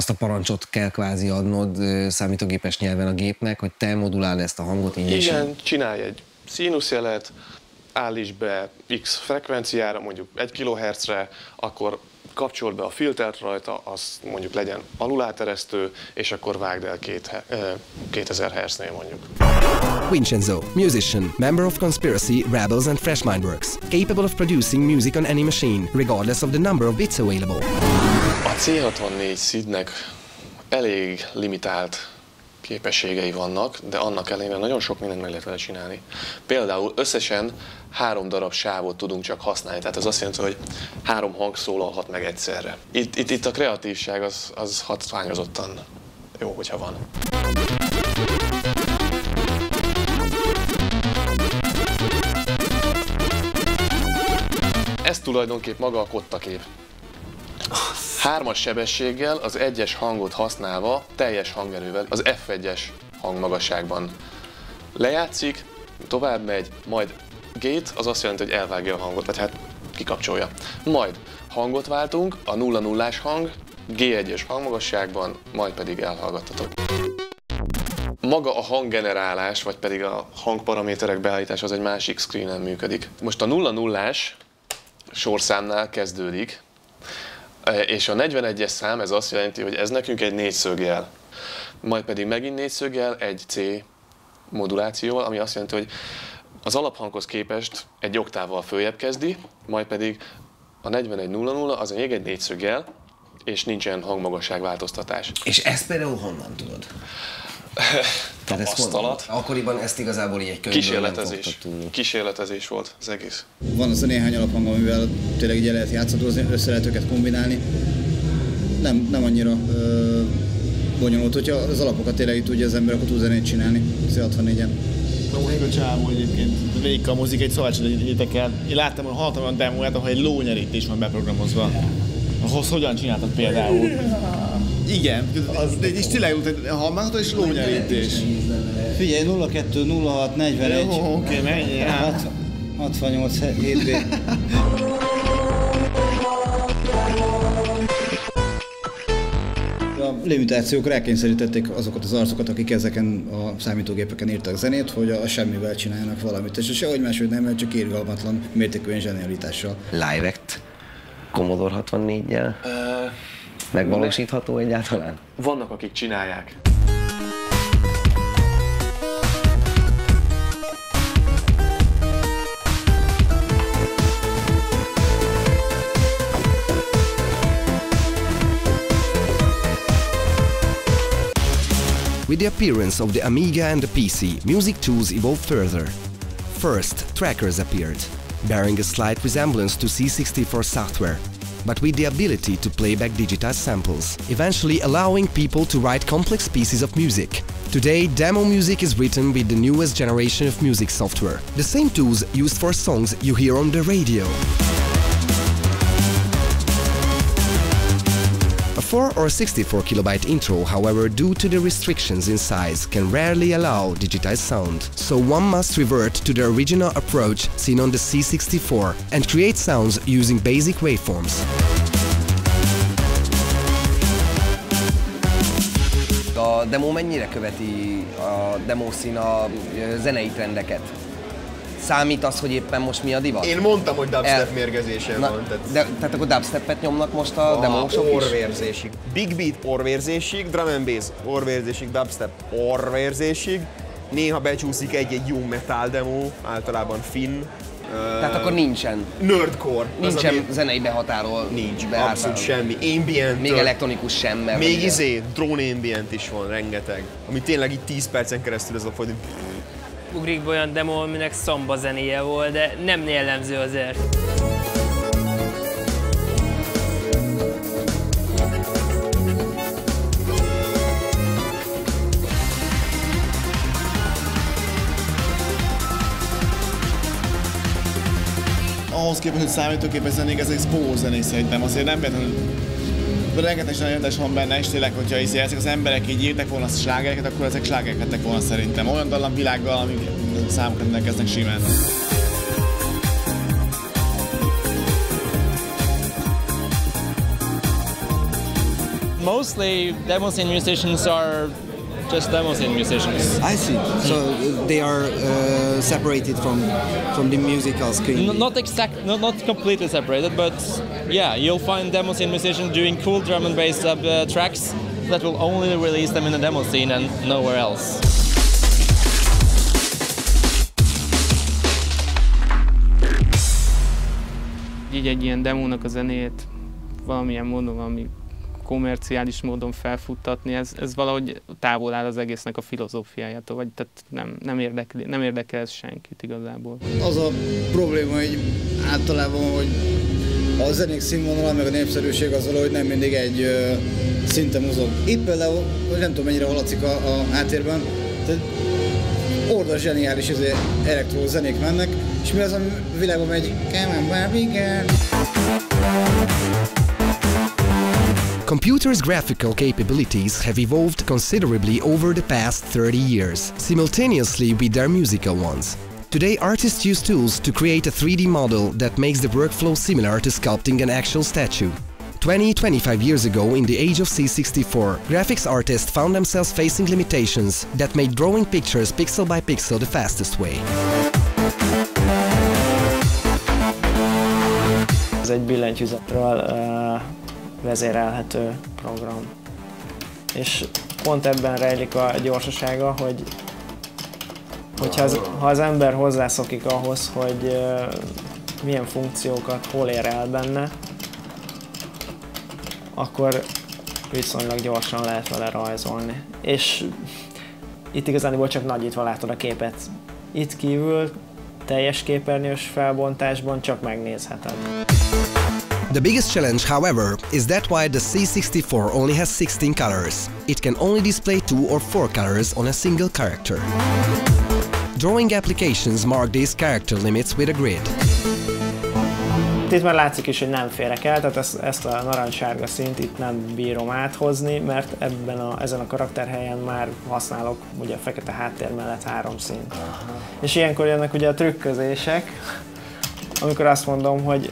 azt a parancsot kell kvázi adnod számítógépes nyelven a gépnek, hogy te moduláld ezt a hangot így és Igen, csinálj egy színuszjelet, állíts be X frekvenciára, mondjuk 1 kHz-re, akkor kapcsold be a filtert rajta, az mondjuk legyen aluláteresztő, és akkor vágd el két, ö, 2000 Hz-nél mondjuk. Vincenzo, musician, member of Conspiracy, Rebels and Fresh Mindworks, capable of producing music on any machine, regardless of the number of bits available. A C64 SID-nek elég limitált képességei vannak, de annak ellenére nagyon sok mindent meg lehet vele csinálni. Például összesen három darab sávot tudunk csak használni, tehát ez azt jelenti, hogy három hang szólalhat meg egyszerre. Itt, itt, itt a kreatívság az, az hatványozottan jó, hogyha van. Ez tulajdonképp maga a kottakép. Hármas sebességgel az egyes hangot használva, teljes hangerővel, az F1-es hangmagasságban lejátszik, tovább megy, majd gate az azt jelenti, hogy elvágja a hangot, vagy hát kikapcsolja. Majd hangot váltunk, a 0 0 hang, G1-es hangmagasságban, majd pedig elhallgattatok. Maga a hanggenerálás, vagy pedig a hangparaméterek beállítása az egy másik screenen működik. Most a 0 0 sorszámnál kezdődik, és a 41-es szám ez azt jelenti, hogy ez nekünk egy négyszögjel. Majd pedig megint négyszögjel egy C modulációval, ami azt jelenti, hogy az alaphanghoz képest egy oktávval följebb kezdi, majd pedig a 4100 az még egy négyszögjel, és nincsen hangmagasságváltoztatás. És ezt például honnan tudod? Ezt Tapasztalat. honnan? Akkoriban ezt igazából így egy könyvből nem Kísérletezés. Kísérletezés volt az egész. Van az a néhány alaphang, amivel tényleg így el lehet játszadozni, össze lehet őket kombinálni. Nem, nem annyira ö, bonyolult, hogyha az alapokat tényleg tudja az ember, akkor tud zenét csinálni. C64-en. Még a csávó egyébként végig a mozik egy egyétek el. Én láttam, hogy hallottam olyan demóját, ahol egy lónyerítés van beprogramozva. Ahhoz hogyan csináltad például? Igen, az, de és tényleg hallgatod és lónyerítés. Figyelj, 02 06 41 Jó, oké, menjél. Hat- 68 7B. A limitációk rákényszerítették azokat az arcokat, akik ezeken a számítógépeken írtak zenét, hogy a semmivel csináljanak valamit. És sehogy máshogy nem, mert csak irgalmatlan mértékű zsenialitással. Live Act Commodore 64-jel megvalósítható egyáltalán? Vannak, akik csinálják. With the appearance of the Amiga and the PC, music tools evolved further. First, trackers appeared, bearing a slight resemblance to C64 software, but with the ability to play back digitized samples, eventually allowing people to write complex pieces of music. Today, demo music is written with the newest generation of music software, the same tools used for songs you hear on the radio. 4 or 64 kilobyte intro, however, due to the restrictions in size, can rarely allow digitized sound, so one must revert to the original approach seen on the C64 and create sounds using basic waveforms. A demo mennyire követi a demószín a zenei trendeket? Számít az, hogy éppen most mi a divat? Én mondtam, hogy dubstep El- mérgezése Na, van. Tehát De, tehát akkor dubstepet nyomnak most a demósok is? orvérzésig. Big beat orvérzésig, drum and bass orvérzésig, dubstep orvérzésig. Néha becsúszik egy-egy jó metal demo, általában finn. Tehát akkor nincsen. Nerdcore. Nincsen ami- zenei behatárol. Nincs, behatárol. abszolút semmi. Ambient. Még elektronikus sem, mert Még ugye- izé, drone ambient is van, rengeteg. Ami tényleg így 10 percen keresztül ez a folyam. Ugrik be olyan demo, aminek szamba zenéje volt, de nem jellemző azért. ahhoz képest, hogy számítógépes zenék, ezek spó zenék szerintem. Azért nem véletlenül rengeteg zsenialitás van benne, és tényleg, hogyha hiszi, ezek az emberek így írtak volna slágereket, akkor ezek slágerek volna szerintem. Olyan dallamvilággal, amik számukra rendelkeznek simán. mostly demo scene musicians are just demos and musicians. I see. So uh, they are uh, separated from from the musical scene. N- not exact, not, not completely separated, but yeah, you'll find demos and musicians doing cool drum and bass uh, uh, tracks that will only release them in the demo scene and nowhere else. Így egy ilyen demónak a zenéjét valamilyen módon, valami komerciális módon felfuttatni, ez, ez valahogy távol áll az egésznek a filozófiájától, vagy tehát nem, nem, érdekel, nem érdekel ez senkit igazából. Az a probléma, hogy általában, hogy a zenék színvonala, meg a népszerűség az valahogy nem mindig egy ö, szinten mozog. Itt például, nem tudom mennyire hallatszik a, a háttérben, tehát ordas zseniális izé, elektro zenék mennek, és mi az, ami világon megy? Come on, Barbie girl. Computers' graphical capabilities have evolved considerably over the past 30 years, simultaneously with their musical ones. Today, artists use tools to create a 3D model that makes the workflow similar to sculpting an actual statue. 20-25 years ago, in the age of C64, graphics artists found themselves facing limitations that made drawing pictures pixel by pixel the fastest way. Egy billentyűzetről vezérelhető program. És pont ebben rejlik a gyorsasága, hogy hogyha az, ha az ember hozzászokik ahhoz, hogy milyen funkciókat hol ér el benne, akkor viszonylag gyorsan lehet vele rajzolni. És itt igazán csak nagyítva látod a képet. Itt kívül teljes képernyős felbontásban csak megnézheted. The biggest challenge, however, is that while the C64 only has 16 colors, it can only display two or four colors on a single character. Drawing applications mark these character limits with a grid. Itt már látszik is, hogy nem férek el, tehát ezt, ezt a narancssárga szint itt nem bírom áthozni, mert ebben a, ezen a karakterhelyen már használok ugye a fekete háttér mellett három szint. És ilyenkor jönnek ugye a trükközések, amikor azt mondom, hogy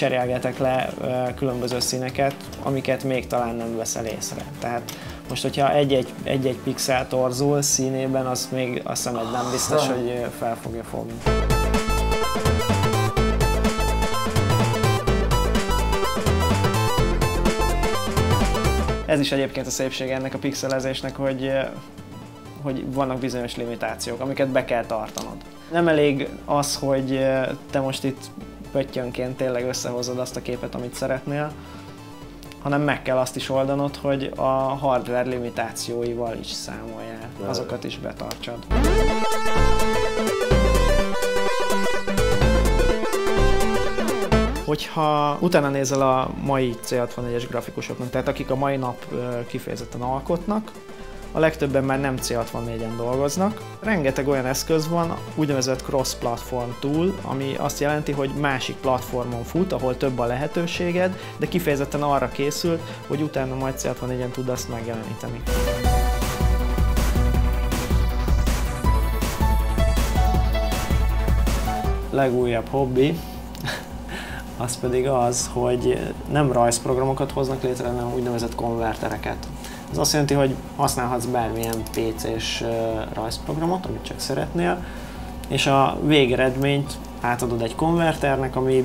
cserélgetek le különböző színeket, amiket még talán nem veszel észre. Tehát most, hogyha egy-egy, egy-egy pixel torzul színében, az még a szemed nem biztos, hogy fel fogja fogni. Ez is egyébként a szépség ennek a pixelezésnek, hogy, hogy vannak bizonyos limitációk, amiket be kell tartanod. Nem elég az, hogy te most itt pöttyönként tényleg összehozod azt a képet, amit szeretnél, hanem meg kell azt is oldanod, hogy a hardware limitációival is számoljál, azokat is betartsad. Hogyha utána nézel a mai C64-es grafikusoknak, tehát akik a mai nap kifejezetten alkotnak, a legtöbben már nem C64-en dolgoznak. Rengeteg olyan eszköz van, úgynevezett cross-platform tool, ami azt jelenti, hogy másik platformon fut, ahol több a lehetőséged, de kifejezetten arra készült, hogy utána majd C64-en tud azt megjeleníteni. Legújabb hobbi, az pedig az, hogy nem rajzprogramokat hoznak létre, hanem úgynevezett konvertereket. Ez azt jelenti, hogy használhatsz bármilyen PC-s rajzprogramot, amit csak szeretnél, és a végeredményt átadod egy konverternek, ami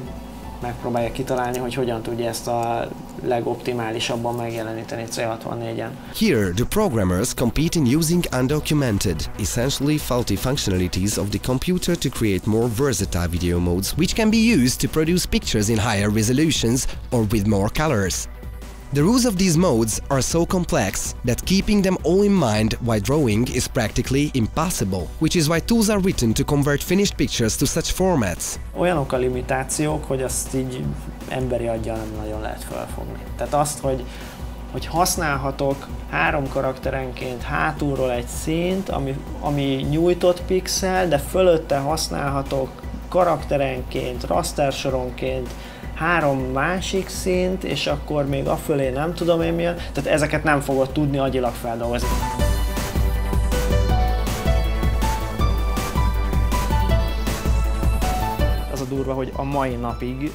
megpróbálja kitalálni, hogy hogyan tudja ezt a legoptimálisabban megjeleníteni C64-en. Here, the programmers compete in using undocumented, essentially faulty functionalities of the computer to create more versatile video modes, which can be used to produce pictures in higher resolutions or with more colors. The rules of these modes are so complex that keeping them all in mind while drawing is practically impossible, which is why tools are written to convert finished pictures to such formats. Olyanok a limitációk, hogy azt így emberi aggyal nem nagyon lehet felfogni. Tehát azt, hogy hogy használhatok három karakterenként hátulról egy színt, ami, ami nyújtott pixel, de fölötte használhatok karakterenként, rastersoronként, három másik szint, és akkor még afölé nem tudom én milyen, tehát ezeket nem fogod tudni agyilag feldolgozni. Durva, hogy a mai napig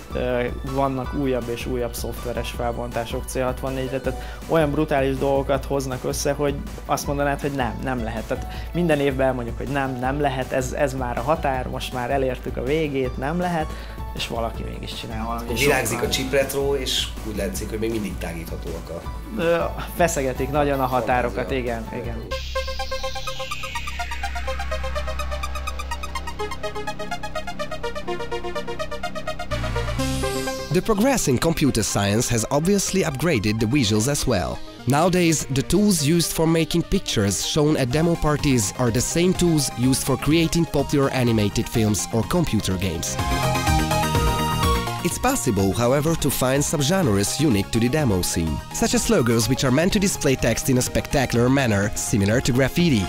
vannak újabb és újabb szoftveres felbontások C64-re, tehát olyan brutális dolgokat hoznak össze, hogy azt mondanád, hogy nem, nem lehet. Tehát minden évben elmondjuk, hogy nem, nem lehet, ez, ez már a határ, most már elértük a végét, nem lehet, és valaki mégis csinál valami. Virágzik a chip retro, és úgy látszik, hogy még mindig tágíthatóak a... Feszegetik nagyon a határokat, igen, igen. The progress in computer science has obviously upgraded the visuals as well. Nowadays, the tools used for making pictures shown at demo parties are the same tools used for creating popular animated films or computer games. It's possible, however, to find subgenres unique to the demo scene, such as logos which are meant to display text in a spectacular manner, similar to graffiti.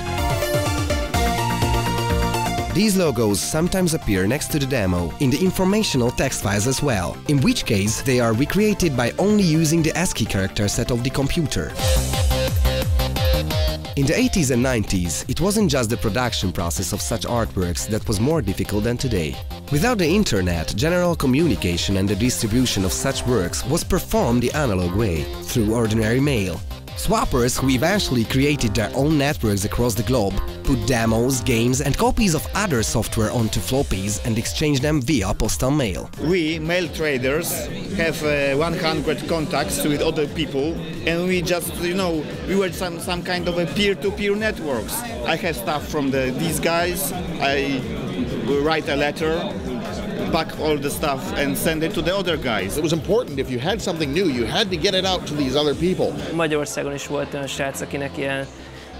These logos sometimes appear next to the demo in the informational text files as well, in which case they are recreated by only using the ASCII character set of the computer. In the 80s and 90s, it wasn't just the production process of such artworks that was more difficult than today. Without the internet, general communication and the distribution of such works was performed the analog way, through ordinary mail. Swappers who eventually created their own networks across the globe put demos, games and copies of other software onto floppies and exchanged them via postal mail. We, mail traders, have uh, 100 contacts with other people and we just, you know, we were some, some kind of a peer-to-peer networks. I have stuff from the, these guys, I write a letter, pack all the stuff and send it to the other guys. It was important if you had something new, you had to get it out to these other people. Magyarországon is volt olyan srác, akinek ilyen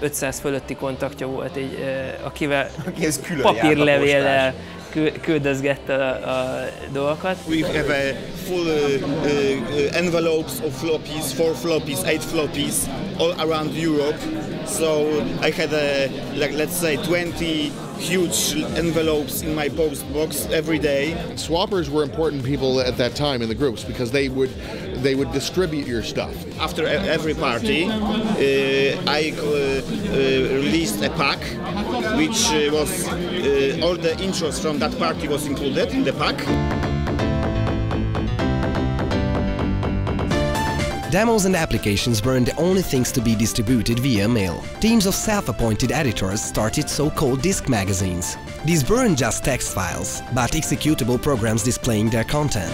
500 fölötti kontaktja volt, így, akivel Akihez külön papírlevéllel kü- küldözgette a, a dolgokat. We have a full uh, uh, envelopes of floppies, four floppies, eight floppies, all around Europe. So I had a, like let's say 20 huge envelopes in my post box every day. Swappers were important people at that time in the groups because they would they would distribute your stuff. After every party, uh, I uh, uh, released a pack, which uh, was uh, all the intros from that party was included in the pack. Demos and applications weren't the only things to be distributed via mail. Teams of self-appointed editors started so-called disk magazines. These weren't just text files, but executable programs displaying their content.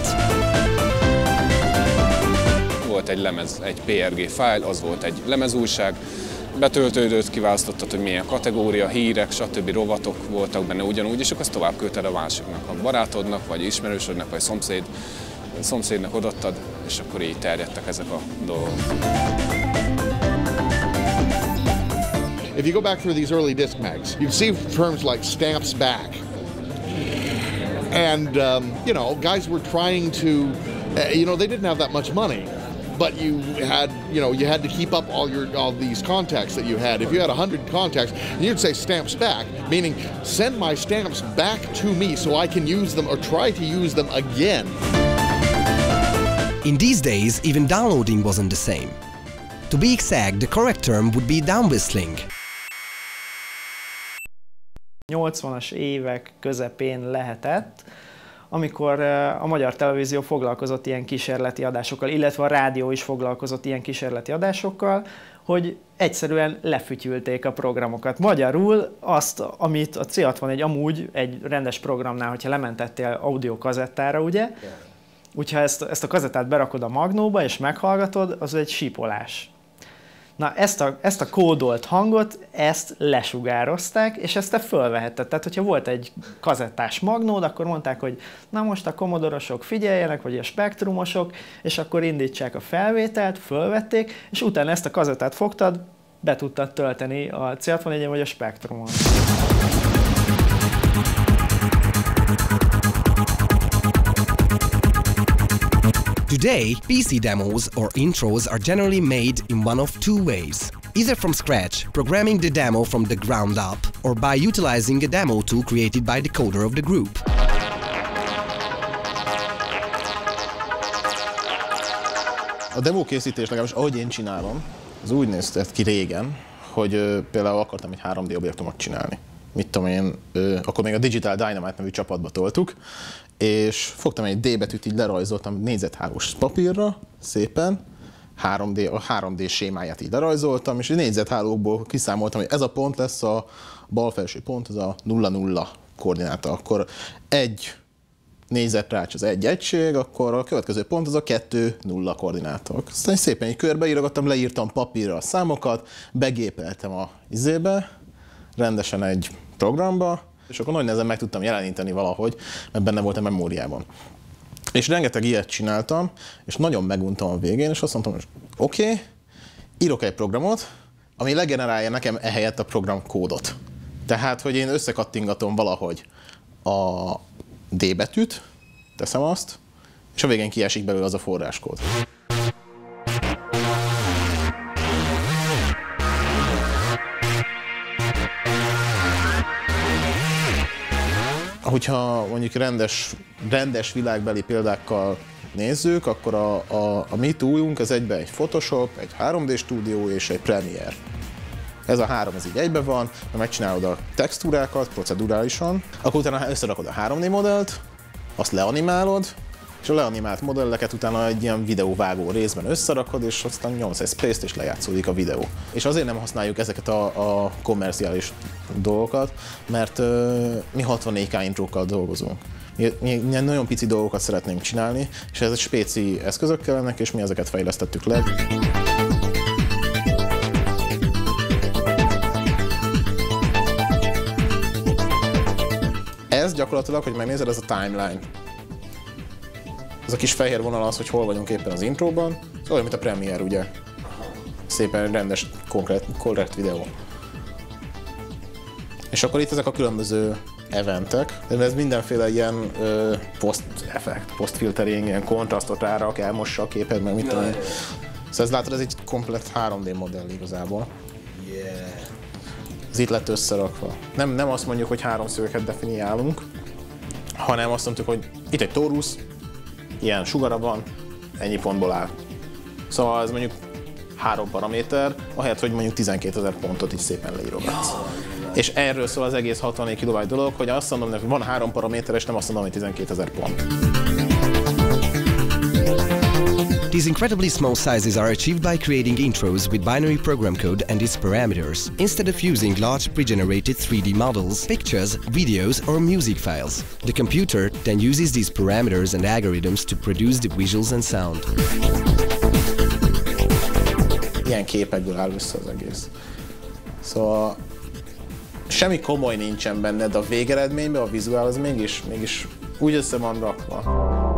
Volt egy lemez, egy PRG fájl, az volt egy lemezújság, betöltődött, kiválasztottad, hogy milyen kategória, hírek, stb. rovatok voltak benne ugyanúgy, és akkor azt tovább a másiknak, a barátodnak, vagy ismerősödnek, vagy szomszéd, szomszédnak és akkor így terjedtek ezek a dolgok. If you go back through these early disc mags, you'd see terms like stamps back. And, um, you know, guys were trying to, uh, you know, they didn't have that much money. But you had, you know, you had to keep up all your all these contacts that you had. If you had hundred contacts, you'd say stamps back, meaning send my stamps back to me so I can use them or try to use them again. In these days, even downloading wasn't the same. To be exact, the correct term would be downwhistling. 80-as évek közepén lehetett, amikor eh, a magyar televízió foglalkozott ilyen kísérleti adásokkal, illetve a rádió is foglalkozott ilyen kísérleti adásokkal, hogy egyszerűen lefütyülték a programokat. Magyarul azt, amit a C61 amúgy egy rendes programnál, hogyha lementettél audio kazettára, ugye, Úgyha ezt, ezt a kazettát berakod a magnóba és meghallgatod, az egy sípolás. Na ezt a, ezt a kódolt hangot, ezt lesugározták, és ezt te fölvehetted. Tehát, hogyha volt egy kazettás magnód, akkor mondták, hogy na most a komodorosok figyeljenek, vagy a spektrumosok, és akkor indítsák a felvételt, fölvették, és utána ezt a kazettát fogtad, be tudtad tölteni a C64-en vagy a spektrumon. Today, PC demos or intros are generally made in one of two ways. Either from scratch, programming the demo from the ground up, or by utilizing a demo tool created by the coder of the group. A demo készítés legalábbis ahogy én csinálom, az úgy nézett ki régen, hogy például akartam egy 3D objektumot csinálni. mit tudom én, akkor még a Digital Dynamite nevű csapatba toltuk, és fogtam egy D betűt, így lerajzoltam négyzethálós papírra, szépen, 3D, a 3D sémáját így lerajzoltam, és négyzethálókból kiszámoltam, hogy ez a pont lesz a bal felső pont, ez a 0-0 koordináta. Akkor egy négyzetrács az egy egység, akkor a következő pont az a kettő nulla koordinátok. Aztán szépen egy körbe írogattam, leírtam papírra a számokat, begépeltem a izébe, rendesen egy programba, és akkor nagy nehezen meg tudtam jeleníteni valahogy, mert benne volt a memóriában. És rengeteg ilyet csináltam, és nagyon meguntam a végén, és azt mondtam, hogy oké, okay, írok egy programot, ami legenerálja nekem ehelyett a program kódot. Tehát, hogy én összekattingatom valahogy a D betűt, teszem azt, és a végén kiesik belőle az a forráskód. Hogyha mondjuk rendes, rendes világbeli példákkal nézzük, akkor a, a, a mi túlunk az egyben egy Photoshop, egy 3D stúdió és egy Premiere. Ez a három, ez így egybe van, ha megcsinálod a textúrákat procedurálisan, akkor utána összerakod a 3D modellt, azt leanimálod, és a leanimált modelleket utána egy ilyen videóvágó részben összerakod, és aztán nyomsz egy space és lejátszódik a videó. És azért nem használjuk ezeket a, a kommerciális dolgokat, mert ö, mi 64K intrókkal dolgozunk. Mi, mi nagyon pici dolgokat szeretnénk csinálni, és ez egy spéci eszközök kellenek, és mi ezeket fejlesztettük le. Ez gyakorlatilag, hogy megnézed, ez a timeline. Ez a kis fehér vonal az, hogy hol vagyunk éppen az intróban. Ez olyan, mint a Premiere, ugye? Szépen rendes, konkrét, korrekt videó. És akkor itt ezek a különböző eventek, de ez mindenféle ilyen ö, post effekt, post filtering, ilyen kontrasztot rárak, elmossa a képed, meg mit tudom én. Szóval ez látod, ez egy komplet 3D modell igazából. Yeah. Ez itt lett összerakva. Nem, nem azt mondjuk, hogy három szöveget definiálunk, hanem azt mondjuk, hogy itt egy tórusz, ilyen sugara van, ennyi pontból áll. Szóval ez mondjuk három paraméter, ahelyett, hogy mondjuk 12 ezer pontot így szépen leírogatsz. És erről szól az egész 64 kilobájt dolog, hogy azt mondom, hogy van három paraméter, és nem azt mondom, hogy 12 ezer pont. These incredibly small sizes are achieved by creating intros with binary program code and its parameters, instead of using large pre-generated 3D models, pictures, videos or music files. The computer then uses these parameters and algorithms to produce the visuals and sound. Ilyen képekből áll össze az egész. Szóval semmi komoly nincsen benne, de a végeredményben a vizuál az mégis, mégis úgy össze van rakva.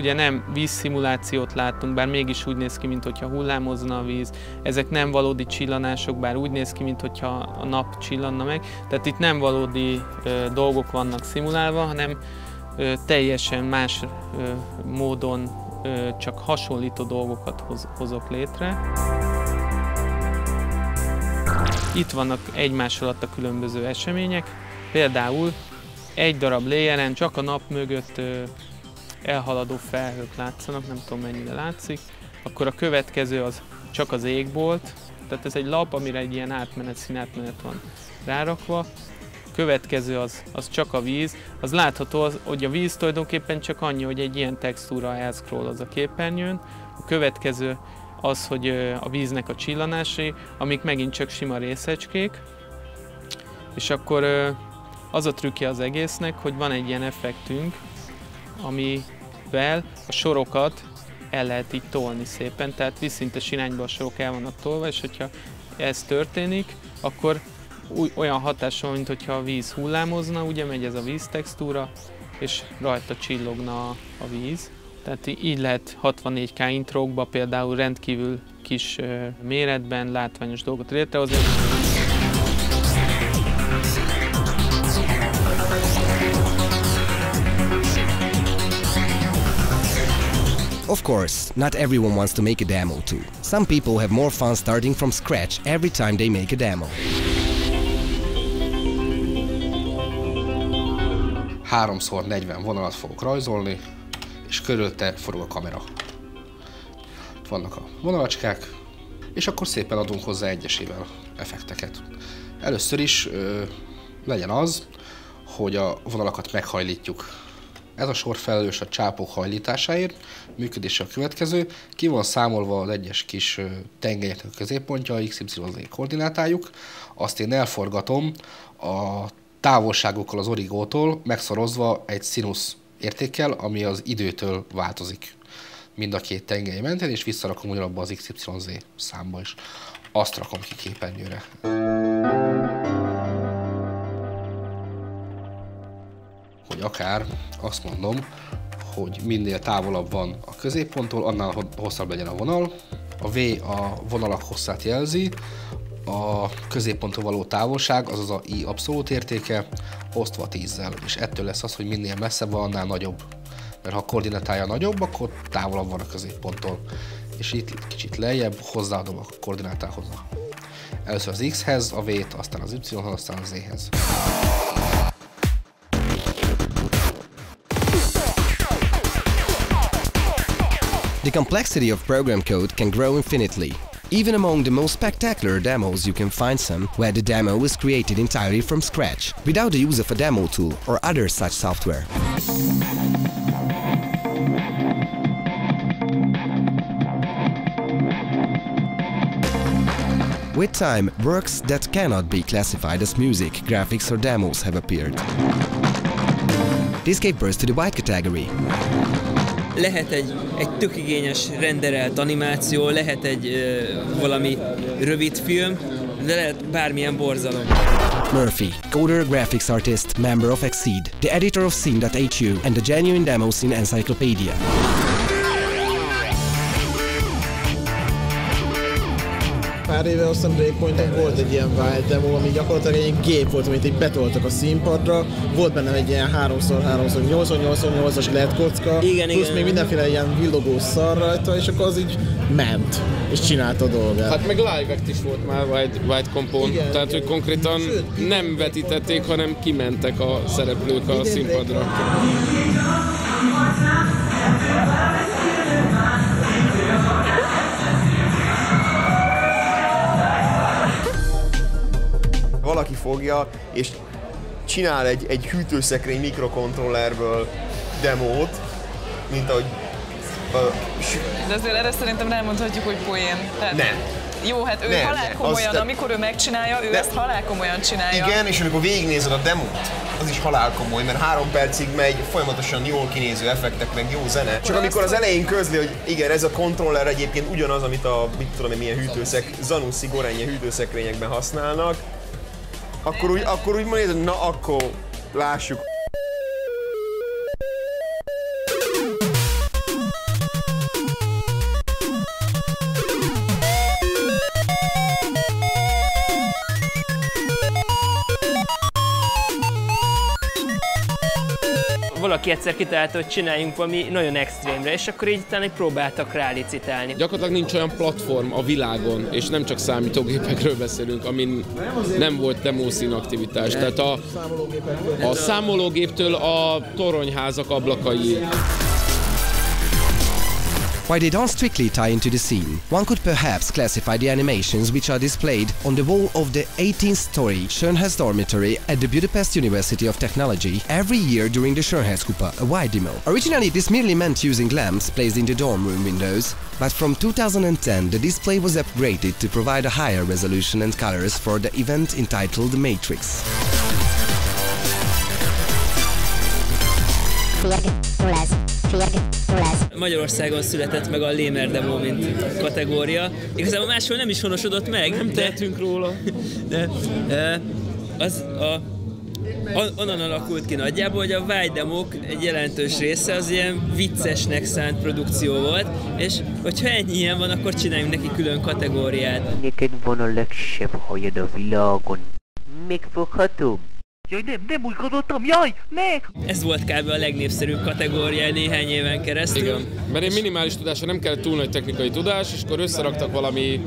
Ugye nem vízszimulációt láttunk, bár mégis úgy néz ki, mintha hullámozna a víz. Ezek nem valódi csillanások, bár úgy néz ki, mintha a nap csillanna meg. Tehát itt nem valódi ö, dolgok vannak szimulálva, hanem ö, teljesen más ö, módon ö, csak hasonlító dolgokat hoz, hozok létre. Itt vannak egymás alatt a különböző események. Például egy darab léjelen csak a nap mögött elhaladó felhők látszanak, nem tudom mennyire látszik. Akkor a következő az csak az égbolt, tehát ez egy lap, amire egy ilyen átmenet, színátmenet van rárakva. Következő az, az csak a víz. Az látható, az, hogy a víz tulajdonképpen csak annyi, hogy egy ilyen textúra elszkroll az a képernyőn. A következő az, hogy a víznek a csillanásai, amik megint csak sima részecskék. És akkor az a trükkje az egésznek, hogy van egy ilyen effektünk, amivel a sorokat el lehet így tolni szépen, tehát vízszintes irányba a sorok el vannak tolva, és hogyha ez történik, akkor olyan hatás van, mint hogyha a víz hullámozna, ugye megy ez a víztextúra, és rajta csillogna a, a víz. Tehát így lehet 64K intrókba például rendkívül kis méretben látványos dolgot létrehozni. Of course, not everyone wants to make a demo too. Some people have more fun starting from scratch every time they make a demo. Háromszor 40 vonalat fogok rajzolni, és körülte forog a kamera. Vannak a vonalacskák, és akkor szépen adunk hozzá egyesével effekteket. Először is ö, legyen az, hogy a vonalakat meghajlítjuk. Ez a sor felelős a csápok hajlításáért, működése a következő. Ki van számolva az egyes kis ö, tengelyeknek a középpontja, XYZ koordinátájuk, azt én elforgatom a távolságokkal az origótól, megszorozva egy színusz értékkel, ami az időtől változik mind a két tengely mentén, és visszarakom ugyanabba az XYZ számba is. Azt rakom ki képernyőre. Hogy akár azt mondom, hogy minél távolabb van a középponttól, annál hosszabb legyen a vonal. A V a vonalak hosszát jelzi, a középponttól való távolság, azaz a i abszolút értéke, osztva 10-zel, és ettől lesz az, hogy minél messzebb van, annál nagyobb. Mert ha a koordinátája nagyobb, akkor távolabb van a középponttól. És itt kicsit lejjebb hozzáadom a koordinátához. Először az x-hez, a v-t, aztán az y-hoz, aztán az z-hez. The complexity of program code can grow infinitely. Even among the most spectacular demos you can find some where the demo is created entirely from scratch, without the use of a demo tool or other such software. With time, works that cannot be classified as music, graphics or demos have appeared. This gave birth to the white category, lehet egy, egy tök igényes renderelt animáció, lehet egy ö, valami rövid film, de lehet bármilyen borzalom. Murphy, coder, graphics artist, member of Exceed, the editor of Scene.hu and the genuine demo scene encyclopedia. Pár éve azt hiszem Breakpointon volt egy ilyen wild demo, ami gyakorlatilag egy gép volt, amit így betoltak a színpadra, volt benne egy ilyen 3x3x 88-as LED kocka, igen, plusz igen. még mindenféle ilyen villogó szar rajta, és akkor az így ment, és csinálta a dolgát. Hát meg live act is volt már White, White Compon, Igen, tehát hogy konkrétan nem vetítették, hanem kimentek a szereplők a színpadra. Valaki fogja, és csinál egy, egy hűtőszekrény mikrokontrollerből demót, mint ahogy a, De azért erre szerintem nem mondhatjuk, hogy poén. Tehát nem. Jó, hát ő Nem, halál nem. amikor ő megcsinálja, ő ezt halál komolyan csinálja. Igen, és amikor végignézed a demót, az is halál komoly, mert három percig megy folyamatosan jól kinéző effektek, meg jó zene. Csak amikor az elején közli, hogy igen, ez a kontroller egyébként ugyanaz, amit a, mit tudom én, milyen hűtőszek, Zanussi Gorenje hűtőszekrényekben használnak, akkor úgy, akkor úgy mondod, na akkor lássuk. Valaki egyszer kitalálta, hogy csináljunk valami nagyon extrémre, és akkor így utána próbáltak rálicitálni. Gyakorlatilag nincs olyan platform a világon, és nem csak számítógépekről beszélünk, amin nem volt demószín aktivitás. Tehát a, a számológéptől a toronyházak ablakai. While they don't strictly tie into the scene, one could perhaps classify the animations which are displayed on the wall of the 18th story Schönhaus dormitory at the Budapest University of Technology every year during the Schönheitskupa, a wide demo. Originally this merely meant using lamps placed in the dorm room windows, but from 2010 the display was upgraded to provide a higher resolution and colors for the event entitled Matrix. Magyarországon született meg a Lémer Demo, mint kategória. Igazából máshol nem is honosodott meg. Nem tehetünk róla. De az a on- onnan alakult ki nagyjából, hogy a Vágy demók egy jelentős része az ilyen viccesnek szánt produkció volt, és hogyha ennyi ilyen van, akkor csináljunk neki külön kategóriát. Neked van a legszebb hajad a világon. Megfoghatom? Jaj, nem, nem úgy gondoltam, jaj, meg! Ez volt kb. a legnépszerűbb kategória néhány éven keresztül. Igen, mert egy minimális tudásra nem kellett túl nagy technikai tudás, és akkor összeraktak valami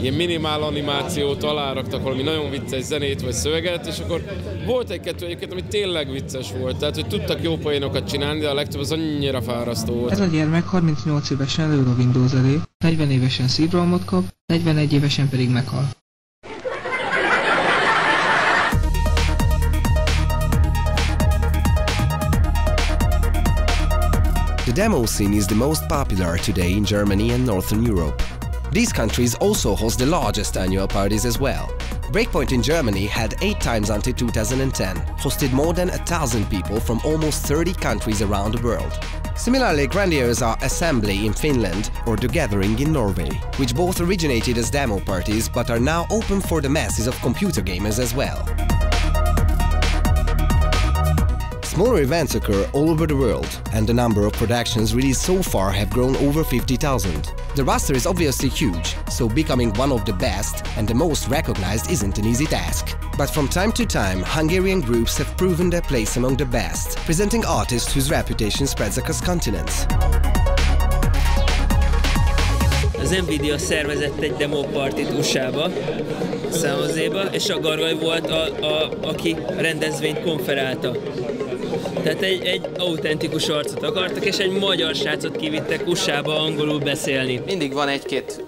ilyen minimál animációt, aláraktak valami nagyon vicces zenét vagy szöveget, és akkor volt egy-kettő egyébként, ami tényleg vicces volt. Tehát, hogy tudtak jó poénokat csinálni, de a legtöbb az annyira fárasztó volt. Ez a gyermek 38 évesen előr a Windows elé, 40 évesen szívrohamot kap, 41 évesen pedig meghal. The demo scene is the most popular today in Germany and Northern Europe. These countries also host the largest annual parties as well. Breakpoint in Germany had eight times until 2010, hosted more than a thousand people from almost 30 countries around the world. Similarly grandiose are Assembly in Finland or The Gathering in Norway, which both originated as demo parties but are now open for the masses of computer gamers as well. Smaller events occur all over the world, and the number of productions released so far have grown over 50,000. The roster is obviously huge, so becoming one of the best and the most recognized isn't an easy task. But from time to time, Hungarian groups have proven their place among the best, presenting artists whose reputation spreads across continents. Az Nvidia szervezett egy demo partit USA-ba, San és a Gargaj volt, a, a, aki a rendezvényt konferálta. Tehát egy, egy autentikus arcot akartak, és egy magyar srácot kivittek USA-ba angolul beszélni. Mindig van egy-két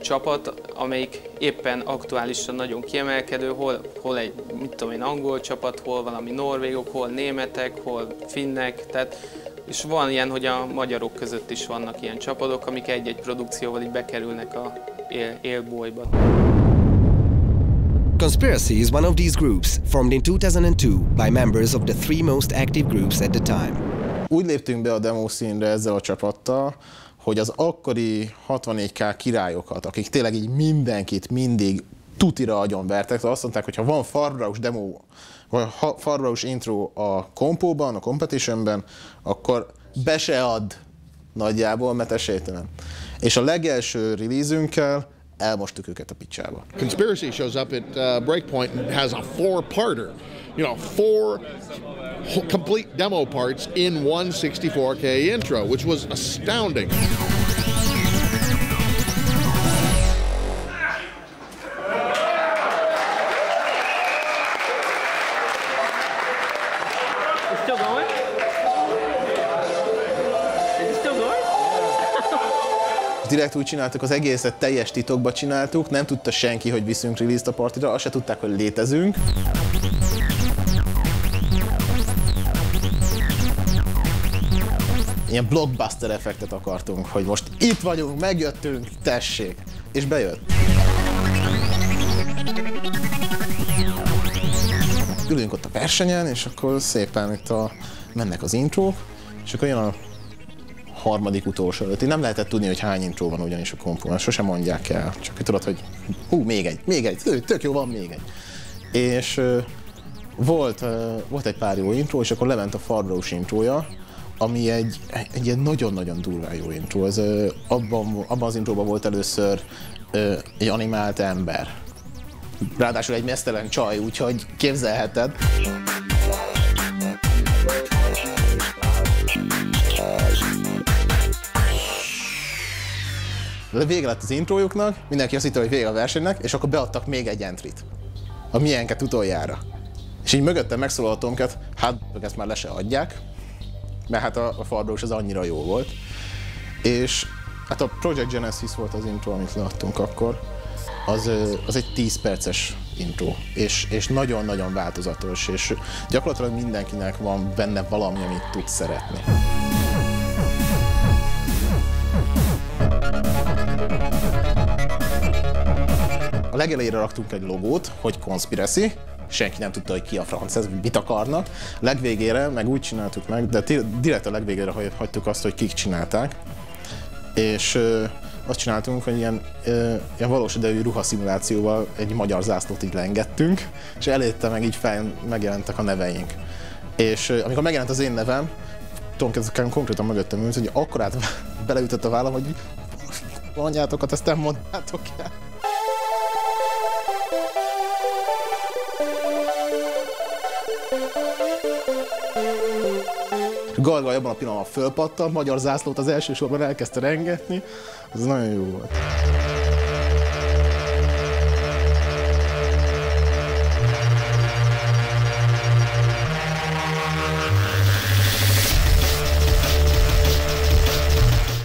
csapat, amelyik éppen aktuálisan nagyon kiemelkedő, hol, hol egy, mit tudom én, angol csapat, hol valami norvégok, hol németek, hol finnek, tehát és van ilyen, hogy a magyarok között is vannak ilyen csapatok, amik egy-egy produkcióval így bekerülnek a él, élbolyba. Conspiracy is one of these groups, formed in 2002 by members of the three most active groups at the time. Úgy léptünk be a demo színre ezzel a csapattal, hogy az akkori 64K királyokat, akik tényleg így mindenkit mindig tutira agyonvertek, szóval azt mondták, hogy ha van Farbraus demo, vagy Farbraus intro a kompóban, a competitionben, akkor be se ad nagyjából, mert esélytelen. És a legelső release elmostuk őket a picsába. Conspiracy shows up at uh, Breakpoint and has a four-parter. You know, four complete demo parts in one 64K intro, which was astounding. Direkt úgy csináltuk, az egészet teljes titokba csináltuk, nem tudta senki, hogy viszünk release a partira, azt se tudták, hogy létezünk. Ilyen blockbuster effektet akartunk, hogy most itt vagyunk, megjöttünk, tessék. És bejött. Ülünk ott a versenyen, és akkor szépen itt a, mennek az intrók, és akkor jön a harmadik utolsó előtt. Nem lehetett tudni, hogy hány intro van ugyanis a kompóban, sosem mondják el. Csak tudod, hogy hú, még egy, még egy, tök jó, van még egy. És volt, volt egy pár jó intro, és akkor lement a Farbraus intrója, ami egy, egy ilyen nagyon-nagyon durván jó intro. Ez, abban, abban az intróban volt először uh, egy animált ember. Ráadásul egy mesztelen csaj, úgyhogy képzelheted. Vége lett az intrójuknak, mindenki azt hitte, hogy vége a versenynek, és akkor beadtak még egy entrit. A milyenket utoljára. És így mögöttem megszólal a Tomcat, hát ezt már le se adják, mert hát a, a Farbrós az annyira jó volt. És hát a Project Genesis volt az intro, amit leadtunk akkor. Az, az egy 10 perces intro, és, és nagyon-nagyon változatos, és gyakorlatilag mindenkinek van benne valami, amit tud szeretni. A legelejére raktunk egy logót, hogy Conspiracy, senki nem tudta, hogy ki a franc, ez mit akarnak. Legvégére meg úgy csináltuk meg, de direkt a legvégére hagytuk azt, hogy kik csinálták. És ö, azt csináltunk, hogy ilyen, ö, ilyen valós idejű ruhaszimulációval egy magyar zászlót így lengettünk, és előtte meg így fel megjelentek a neveink. És ö, amikor megjelent az én nevem, Tom konkrétan mögöttem ült, hogy akkorát beleütött a vállam, hogy anyátokat ezt nem mondjátok el. Abban a pillanatban magyar zászlót az első sorban elkezdte rengetni, ez nagyon jó volt.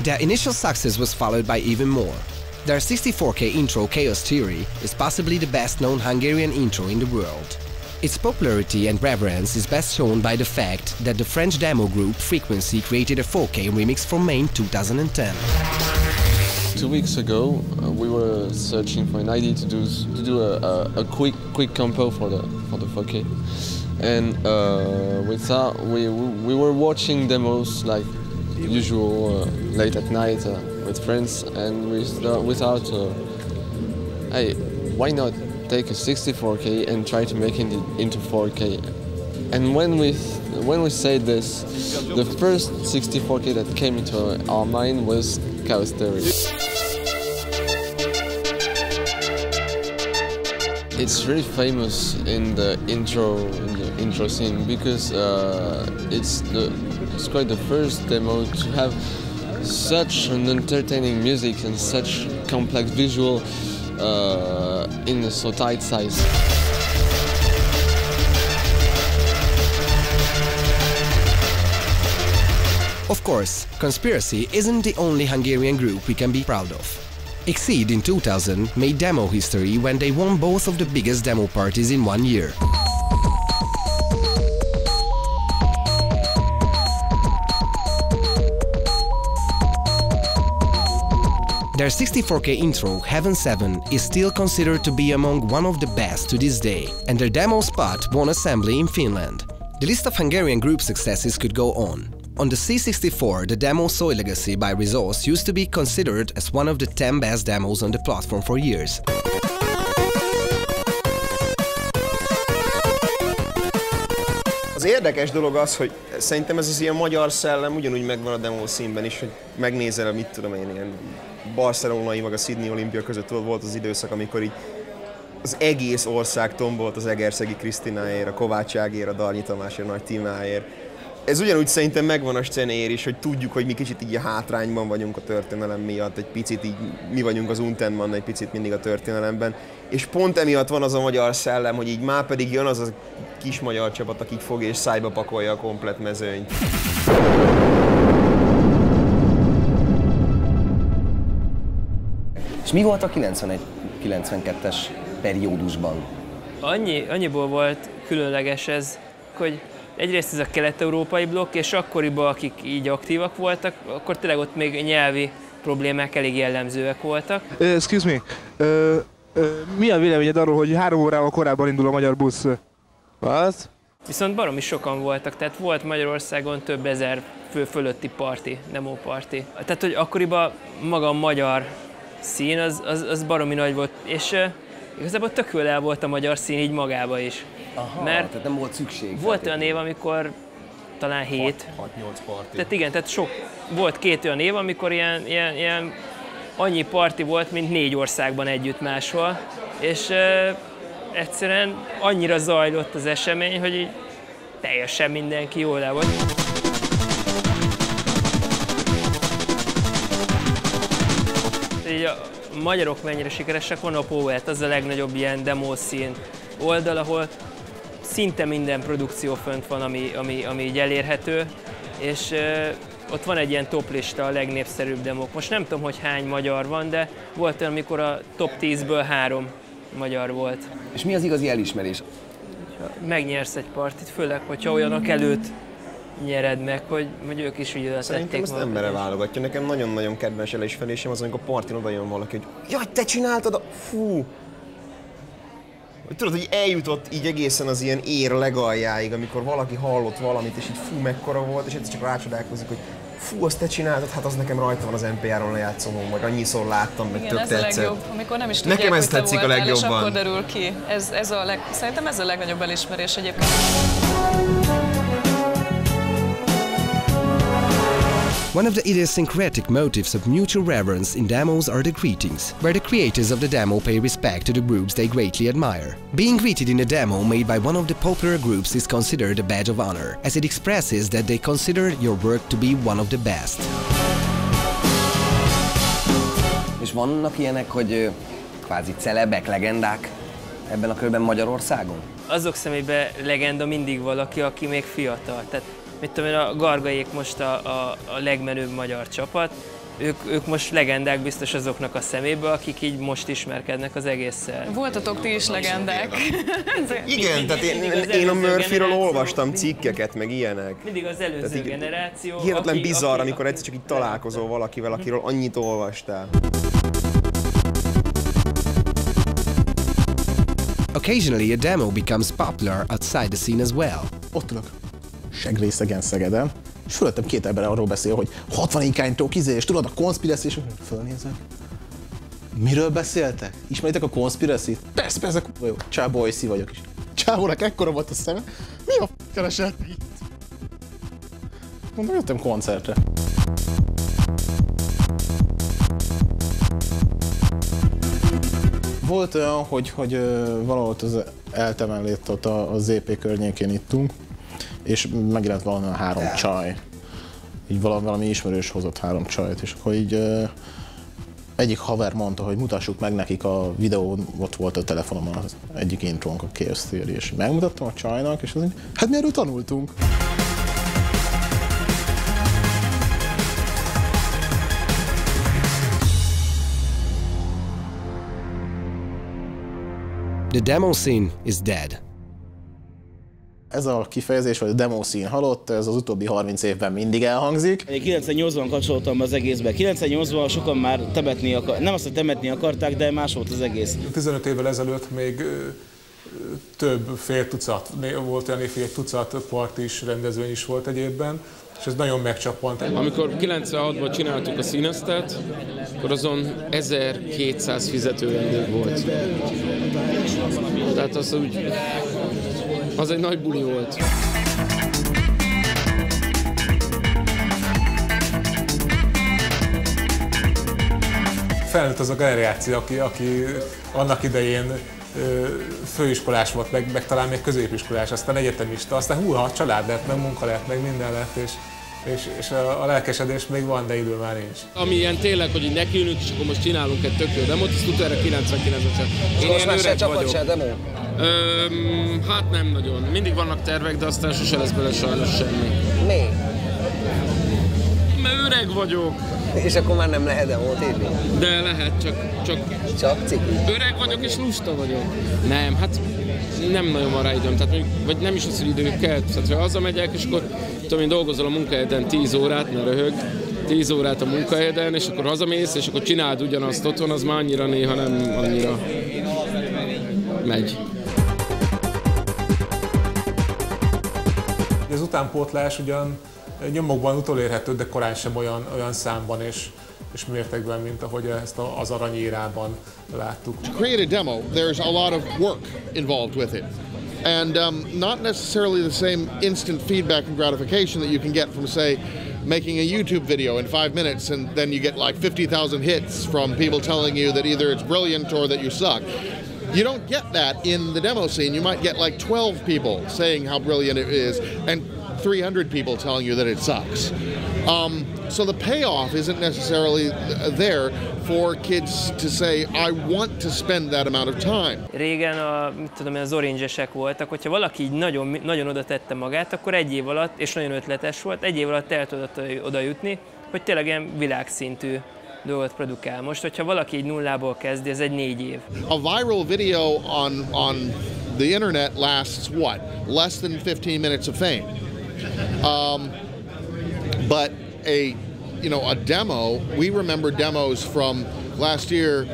Their initial success was followed by even more. Their 64K intro Chaos Theory is possibly the best known Hungarian intro in the world. Its popularity and reverence is best shown by the fact that the French demo group Frequency created a 4K remix for Main 2010. Two weeks ago, uh, we were searching for an idea to do to do a, a, a quick quick compo for the for the 4K, and uh, we thought we we were watching demos like usual uh, late at night uh, with friends, and we thought, uh, hey, why not take a 64K and try to make it into 4K? And when we when we said this, the first 64K that came into our mind was Chaos Theory. It's really famous in the intro in the intro scene because uh, it's the it's quite the first demo to have such an entertaining music and such complex visual uh, in so tight size. Of course, Conspiracy isn't the only Hungarian group we can be proud of. Exceed in 2000 made demo history when they won both of the biggest demo parties in one year. Their 64K intro, Heaven 7, is still considered to be among one of the best to this day, and their demo spot won assembly in Finland. The list of Hungarian group successes could go on. On the C64, the demo Soy Legacy by Resource used to be considered as one of the 10 best demos on the platform for years. Érdekes dolog az, hogy szerintem ez az ilyen magyar szellem ugyanúgy megvan a demo színben is, hogy megnézel, mit tudom én, ilyen barcelonai, meg a Sydney olimpia között volt az időszak, amikor így az egész ország tombolt az Egerszegi Krisztináért, a Kovács Ágér, a Darnyi Tamásért, a Nagy Timáért. Ez ugyanúgy szerintem megvan a scenér is, hogy tudjuk, hogy mi kicsit így a hátrányban vagyunk a történelem miatt, egy picit így mi vagyunk az Untenman egy picit mindig a történelemben, és pont emiatt van az a magyar szellem, hogy így már pedig jön az a kis magyar csapat, aki fog és szájba pakolja a komplet mezőnyt. És mi volt a 91-92-es periódusban? Annyi, annyiból volt különleges ez, hogy egyrészt ez a kelet-európai blokk, és akkoriban, akik így aktívak voltak, akkor tényleg ott még nyelvi problémák elég jellemzőek voltak. Uh, excuse me, uh, uh, mi a véleményed arról, hogy három órával korábban indul a magyar busz? Az? Viszont baromi sokan voltak, tehát volt Magyarországon több ezer fő fölötti parti, demo parti. Tehát, hogy akkoriban maga a magyar szín, az, az, az baromi nagy volt, és uh, igazából tökül el volt a magyar szín így magába is. Aha, Mert tehát nem volt szükség. volt olyan év, amikor talán 7. 6-8 parti. Tehát igen, tehát sok, volt két olyan év, amikor ilyen, ilyen, ilyen annyi parti volt, mint négy országban együtt máshol, és uh, egyszerűen annyira zajlott az esemény, hogy így teljesen mindenki jól le volt. Így a magyarok mennyire sikeresek, van a Poet, az a legnagyobb ilyen demószín oldal, ahol szinte minden produkció fönt van, ami, ami, ami így elérhető, és uh, ott van egy ilyen toplista a legnépszerűbb demok. Most nem tudom, hogy hány magyar van, de volt olyan, amikor a top 10-ből három magyar volt. És mi az igazi elismerés? Megnyersz egy partit, főleg, hogyha olyanok előtt nyered meg, hogy, hogy ők is ügyeletet Szerintem ezt embere válogatja. Nekem nagyon-nagyon kedves elismerésem az, amikor partin oda jön valaki, hogy jaj, te csináltad a... Fú! Hogy Tudod, hogy eljutott így egészen az ilyen ér legaljáig, amikor valaki hallott valamit, és így fú, mekkora volt, és egyszer csak rácsodálkozik, hogy fú, azt te csináltad, hát az nekem rajta van az NPR-on lejátszomon, meg annyiszor láttam, meg tök ez a tetszett. legjobb, amikor nem is tudják, Nekem ez tetszik a voltál, És legjobban. akkor derül ki. Ez, ez a leg, szerintem ez a legnagyobb elismerés egyébként. One of the idiosyncratic motives of mutual reverence in demos are the greetings, where the creators of the demo pay respect to the groups they greatly admire. Being greeted in a demo made by one of the popular groups is considered a badge of honor, as it expresses that they consider your work to be one of the best. És vannak ilyenek, hogy ö, kvázi celebek, legendák ebben a körben Magyarországon? azok szemébe legenda mindig valaki, aki még fiatal. Tehát mit tudom én, a Gargaiék most a, a, a legmenőbb magyar csapat, ők, ők most legendák biztos azoknak a szemébe, akik így most ismerkednek az egésszel. Voltatok ti is legendák. Igen, tehát én, én a Murphyről olvastam cikkeket, meg ilyenek. Mindig az előző generáció. Hihetetlen bizarr, amikor egyszer csak így találkozol valakivel, akiről annyit olvastál. Occasionally, a demo becomes popular outside the scene as well. Ott ülök segrészegen Szegeden, és fölöttem két ember arról beszél, hogy 60 ikánytól kizé, és tudod a conspiracy, és fölnézek. Miről beszéltek? Ismeritek a conspiracy Persze, persze, jó. Csá, Boysi vagyok is. Csávónak ekkora volt a szeme. Mi a f*** keresett itt? Mondom, jöttem koncertre. Volt olyan, hogy, hogy valahol az eltemellét ott a, a ZP környékén ittunk, és megjelent valami három csaj. Így valami, valami ismerős hozott három csajt, és akkor így egyik haver mondta, hogy mutassuk meg nekik a videó, ott volt a telefonom az egyik intrónk, a Chaos Theory, és megmutattam a csajnak, és az így, hát mi erről tanultunk. The demo scene is dead. Ez a kifejezés, vagy a demo szín halott, ez az utóbbi 30 évben mindig elhangzik. Én 98-ban kapcsoltam be az egészbe. 98-ban sokan már temetni akar, nem azt, hogy temetni akarták, de más volt az egész. 15 évvel ezelőtt még több fél tucat, volt olyan fél tucat part is, rendezvény is volt egy évben, és ez nagyon megcsappant. Amikor 96-ban csináltuk a színeztet, akkor azon 1200 fizető vendég volt. Tehát az úgy, az egy nagy buli volt. Felnőtt az a generáció, aki, aki annak idején főiskolás volt, meg, meg talán még középiskolás, aztán egyetemista, aztán húha, család lett, meg munka lett, meg minden lett, és, és, és a, a lelkesedés még van, de idő már nincs. Ami ilyen tényleg, hogy így nekiülünk, és akkor most csinálunk egy tök jó demót, azt utoljára 99-ben És most már se csapat, se demo? Öm, hát nem nagyon. Mindig vannak tervek, de aztán sose lesz bele sajnos semmi. Mi? Mert öreg vagyok. És akkor már nem lehet demót írni? De lehet, csak... Csak, csak ciki. Öreg vagyok és lusta vagyok. Nem, hát nem nagyon van rá időm, tehát még, vagy nem is az, hogy időm kell. Tehát ha hazamegyek, és akkor tudom én dolgozol a munkahelyeden 10 órát, mert röhög, 10 órát a munkahelyeden, és akkor hazamész, és akkor csináld ugyanazt otthon, az már annyira néha nem annyira megy. Az utánpótlás ugyan nyomokban utolérhető, de korán sem olyan, olyan számban és, és mértékben, mint ahogy ezt az aranyérában láttuk. To create a demo, there's a lot of work involved with it. And um, not necessarily the same instant feedback and gratification that you can get from, say, making a YouTube video in five minutes and then you get like 50,000 hits from people telling you that either it's brilliant or that you suck. You don't get that in the demo scene. You might get like 12 people saying how brilliant it is and 300 people telling you that it sucks. Um, so the payoff isn't necessarily there for kids to say, I want to spend that amount of time. Régen a, mit tudom én, az orange voltak, hogyha valaki így nagyon, nagyon oda tette magát, akkor egy év alatt, és nagyon ötletes volt, egy év alatt el tudott oda jutni, hogy tényleg ilyen világszintű dolgot produkál. Most, hogyha valaki így nullából kezdi, ez egy négy év. A viral video on on the internet lasts what? Less than 15 minutes of fame. Um, but a you know a demo. We remember demos from last year,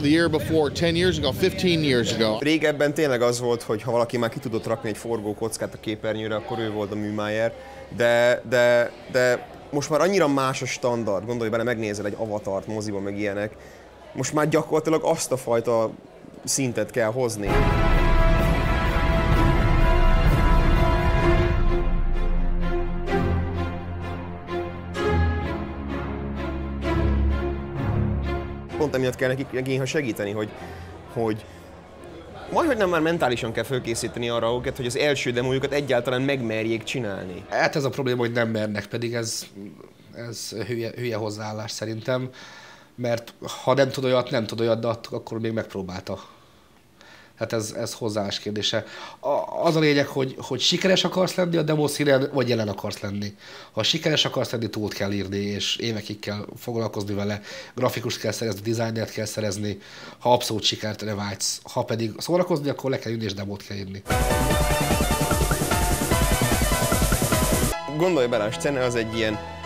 the year before, 10 years ago, 15 years ago. Régebben tényleg az volt, hogy ha valaki már ki tudott rakni egy forgó kockát a képernyőre, akkor ő volt a műmájer, de, de, de most már annyira más a standard, gondolj bele, megnézel egy avatart moziban, meg ilyenek, most már gyakorlatilag azt a fajta szintet kell hozni. Pont emiatt kell nekik néha segíteni, hogy, hogy majd, hogy nem már mentálisan kell fölkészíteni arra őket, hogy az első demójukat egyáltalán megmerjék csinálni. Hát ez a probléma, hogy nem mernek, pedig ez, ez hülye, hülye hozzáállás szerintem, mert ha nem tud olyat, nem tud olyat, de akkor még megpróbálta. Hát ez, ez hozzáállás kérdése. A, az a lényeg, hogy, hogy sikeres akarsz lenni a demo színen, vagy jelen akarsz lenni. Ha sikeres akarsz lenni, túlt kell írni, és évekig kell foglalkozni vele, grafikust kell szerezni, designert kell szerezni, ha abszolút sikert vágysz. Ha pedig szórakozni, akkor le kell írni, és demót kell írni. Gondolj bele, a az egy ilyen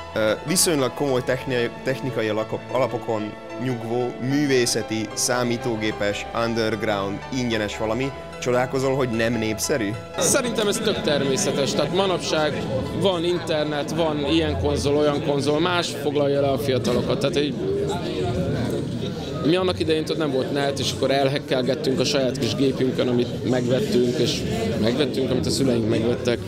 viszonylag komoly technikai, technikai alapokon nyugvó, művészeti, számítógépes, underground, ingyenes valami. Csodálkozol, hogy nem népszerű? Szerintem ez tök természetes, tehát manapság van internet, van ilyen konzol, olyan konzol, más foglalja le a fiatalokat. Tehát egy mi annak idején tudod, nem volt net, és akkor elhekkelgettünk a saját kis gépünkön, amit megvettünk, és megvettünk, amit a szüleink megvettek.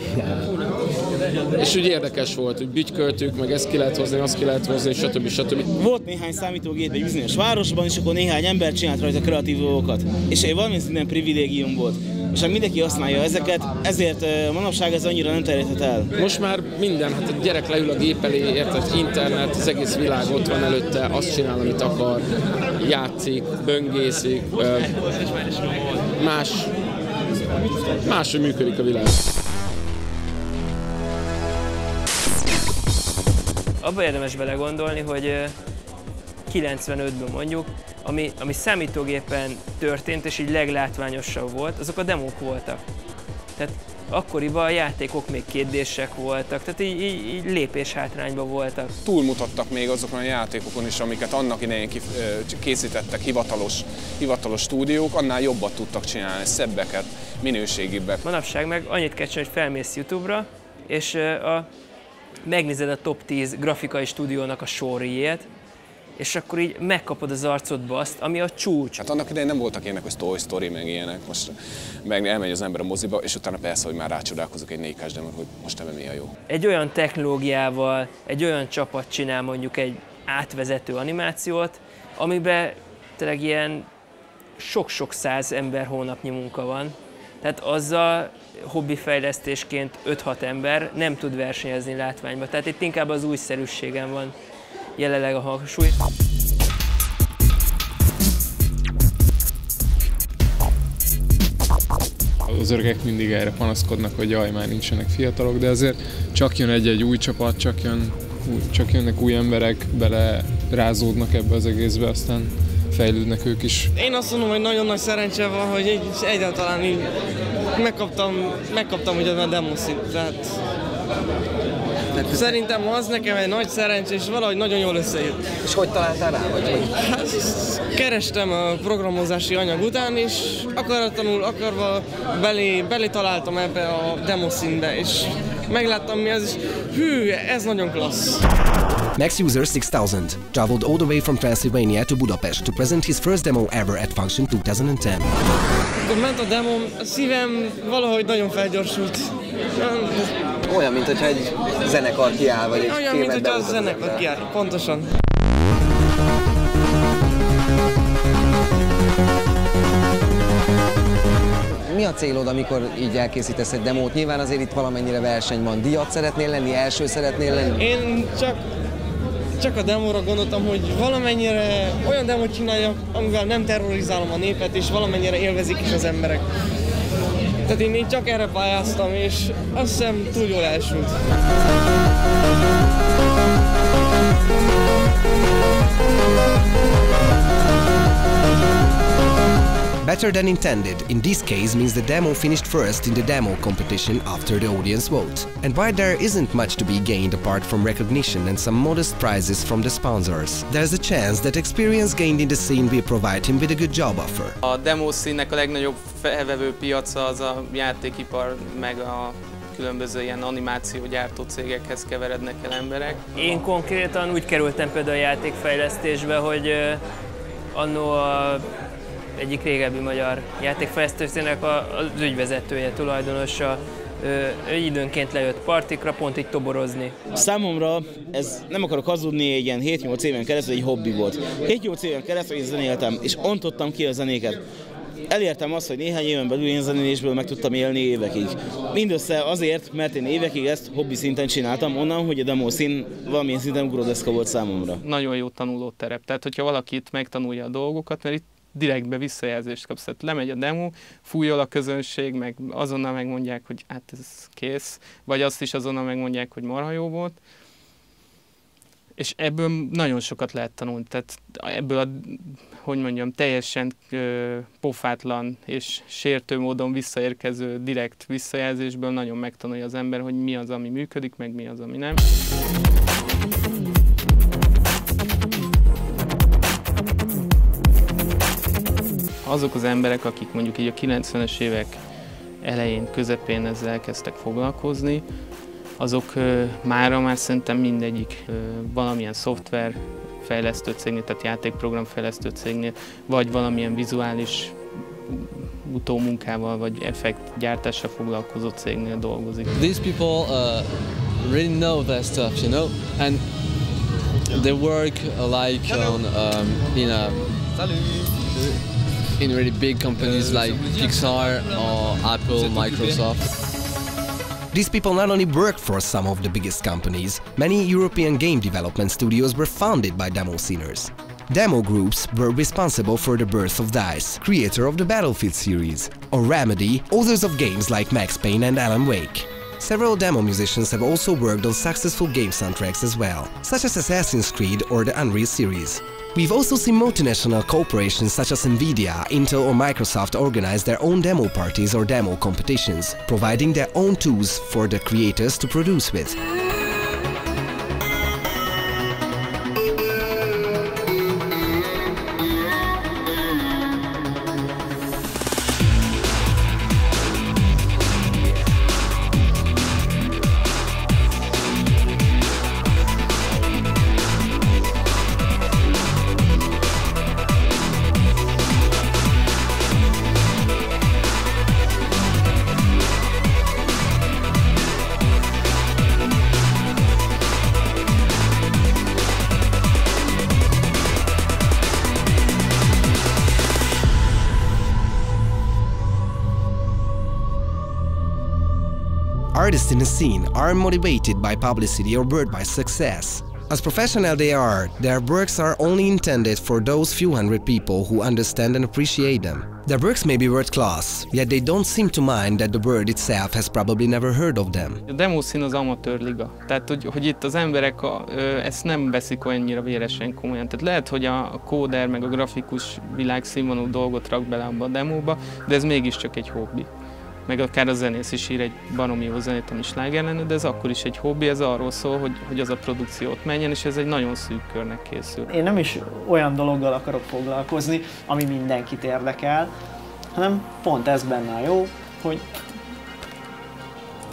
És úgy érdekes volt, hogy bütyköltük, meg ezt ki lehet hozni, azt ki lehet hozni, stb. stb. Volt néhány számítógép egy bizonyos városban, és akkor néhány ember csinált rajta kreatív dolgokat. És egy valamilyen szinten privilégium volt. És ha mindenki használja ezeket, ezért manapság ez annyira nem terjedhet el. Most már minden, hát a gyerek leül a gép elé, érted, internet, az egész világ ott van előtte, azt csinál, amit akar, játszik, böngészik, más, máshogy működik a világ. Abba érdemes belegondolni, hogy ö, 95-ben mondjuk, ami, ami számítógépen történt, és így leglátványosabb volt, azok a demók voltak. Tehát akkoriban a játékok még kérdések voltak, tehát így, így, így lépés hátrányban voltak. Túlmutattak még azokon a játékokon is, amiket annak idején kif- készítettek hivatalos, hivatalos stúdiók, annál jobbat tudtak csinálni, szebbeket, minőségibbek. Manapság meg annyit kell csinálni, hogy felmész YouTube-ra, és a, megnézed a top 10 grafikai stúdiónak a sorjét, és akkor így megkapod az arcodba azt, ami a csúcs. Hát annak idején nem voltak ilyenek, hogy Toy Story, meg ilyenek. Most meg elmegy az ember a moziba, és utána persze, hogy már rácsodálkozok egy 4 demon, hogy most ebben mi a jó. Egy olyan technológiával, egy olyan csapat csinál mondjuk egy átvezető animációt, amiben tényleg ilyen sok-sok száz ember hónapnyi munka van. Tehát azzal hobbifejlesztésként 5-6 ember nem tud versenyezni látványba. Tehát itt inkább az újszerűségen van jelenleg a hangsúly. Az öregek mindig erre panaszkodnak, hogy jaj, már nincsenek fiatalok, de azért csak jön egy-egy új csapat, csak, jön, csak jönnek új emberek, bele rázódnak ebbe az egészbe, aztán fejlődnek ők is. Én azt mondom, hogy nagyon nagy szerencse van, hogy egy, egyáltalán így megkaptam, megkaptam ugye a demoszit, tehát Szerintem az nekem egy nagy szerencsé, és valahogy nagyon jól összejött. És hogy találtál rá? Vagy hogy? Hát, kerestem a programozási anyag után, és akaratlanul akarva belé, belé találtam ebbe a demoszínbe, és megláttam mi az, és hű, ez nagyon klassz. Max User 6000 traveled all the way from Transylvania to Budapest to present his first demo ever at Function 2010. Akkor ment a demo, a szívem valahogy nagyon felgyorsult. Olyan, mint hogyha egy zenekar kiáll, vagy egy Olyan, mint filmet hogyha a zenekar kiáll, pontosan. Mi a célod, amikor így elkészítesz egy demót? Nyilván azért itt valamennyire verseny van. Díjat szeretnél lenni, első szeretnél lenni? Én csak, csak a demóra gondoltam, hogy valamennyire olyan demót csináljak, amivel nem terrorizálom a népet, és valamennyire élvezik is az emberek. Tehát én, én csak erre pályáztam, és azt hiszem túl jól elsült. Better than intended in this case means the demo finished first in the demo competition after the audience vote. And while there isn't much to be gained apart from recognition and some modest prizes from the sponsors, there's a chance that experience gained in the scene will provide him with a good job offer. A demo színnek a legnagyobb felvevő piaca az a játékipar, meg a különböző ilyen animációgyártó cégekhez keverednek el emberek. Én konkrétan úgy kerültem például a játékfejlesztésbe, hogy annó a egyik régebbi magyar játékfejlesztőszének a- az ügyvezetője, tulajdonosa, ő időnként lejött partikra, pont így toborozni. Számomra ez nem akarok hazudni, egy ilyen 7-8 éven keresztül egy hobbi volt. 7-8 éven keresztül én zenéltem, és ontottam ki a zenéket. Elértem azt, hogy néhány éven belül én zenélésből meg tudtam élni évekig. Mindössze azért, mert én évekig ezt hobbi szinten csináltam, onnan, hogy a demo szín valamilyen szinten ugródeszka volt számomra. Nagyon jó tanulóterep. Tehát, hogyha valaki itt megtanulja a dolgokat, mert itt direktbe visszajelzést kapsz. Tehát lemegy a demo, fújol a közönség, meg azonnal megmondják, hogy hát ez kész, vagy azt is azonnal megmondják, hogy marha jó volt. És ebből nagyon sokat lehet tanulni. Tehát ebből a, hogy mondjam, teljesen ö, pofátlan és sértő módon visszaérkező direkt visszajelzésből nagyon megtanulja az ember, hogy mi az, ami működik, meg mi az, ami nem. Azok az emberek, akik mondjuk így a 90-es évek elején, közepén ezzel elkezdtek foglalkozni, azok mára már szerintem mindegyik valamilyen szoftver fejlesztő cégnél, tehát játékprogram fejlesztő cégnél, vagy valamilyen vizuális utómunkával, vagy effekt gyártással foglalkozó cégnél dolgozik. These people uh, really know their stuff, you know, and they work like on um, in a in really big companies like Pixar or Apple, Microsoft. These people not only work for some of the biggest companies, many European game development studios were founded by demo sceners. Demo groups were responsible for the birth of DICE, creator of the Battlefield series, or Remedy, authors of games like Max Payne and Alan Wake. Several demo musicians have also worked on successful game soundtracks as well, such as Assassin's Creed or the Unreal series. We've also seen multinational corporations such as Nvidia, Intel or Microsoft organize their own demo parties or demo competitions, providing their own tools for the creators to produce with. Artists in the scene are motivated by publicity or word by success. As professional they are, their works are only intended for those few hundred people who understand and appreciate them. Their works may be world class, yet they don't seem to mind that the world itself has probably never heard of them. A demószín az amatőr liga. Tehát, hogy, hogy itt az emberek a, ö, ezt nem veszik olyannyira véresen komolyan. Tehát lehet, hogy a kóder meg a grafikus világszínvonalú dolgot rak bele abba a demóba, de ez mégiscsak egy hobbi meg akár a zenész is ír egy baromi jó zenét, ami sláger lenne, de ez akkor is egy hobbi, ez arról szól, hogy, hogy az a produkciót menjen, és ez egy nagyon szűk körnek készül. Én nem is olyan dologgal akarok foglalkozni, ami mindenkit érdekel, hanem pont ez benne a jó, hogy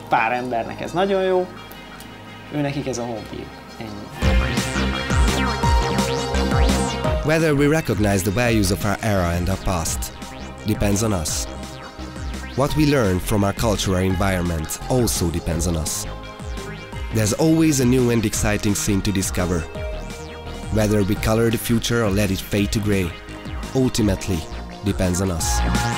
pár embernek ez nagyon jó, ő nekik ez a hobbi. Ennyi. Whether we recognize the values of our era and our past depends on us. What we learn from our cultural environment also depends on us. There's always a new and exciting scene to discover. Whether we color the future or let it fade to grey, ultimately depends on us.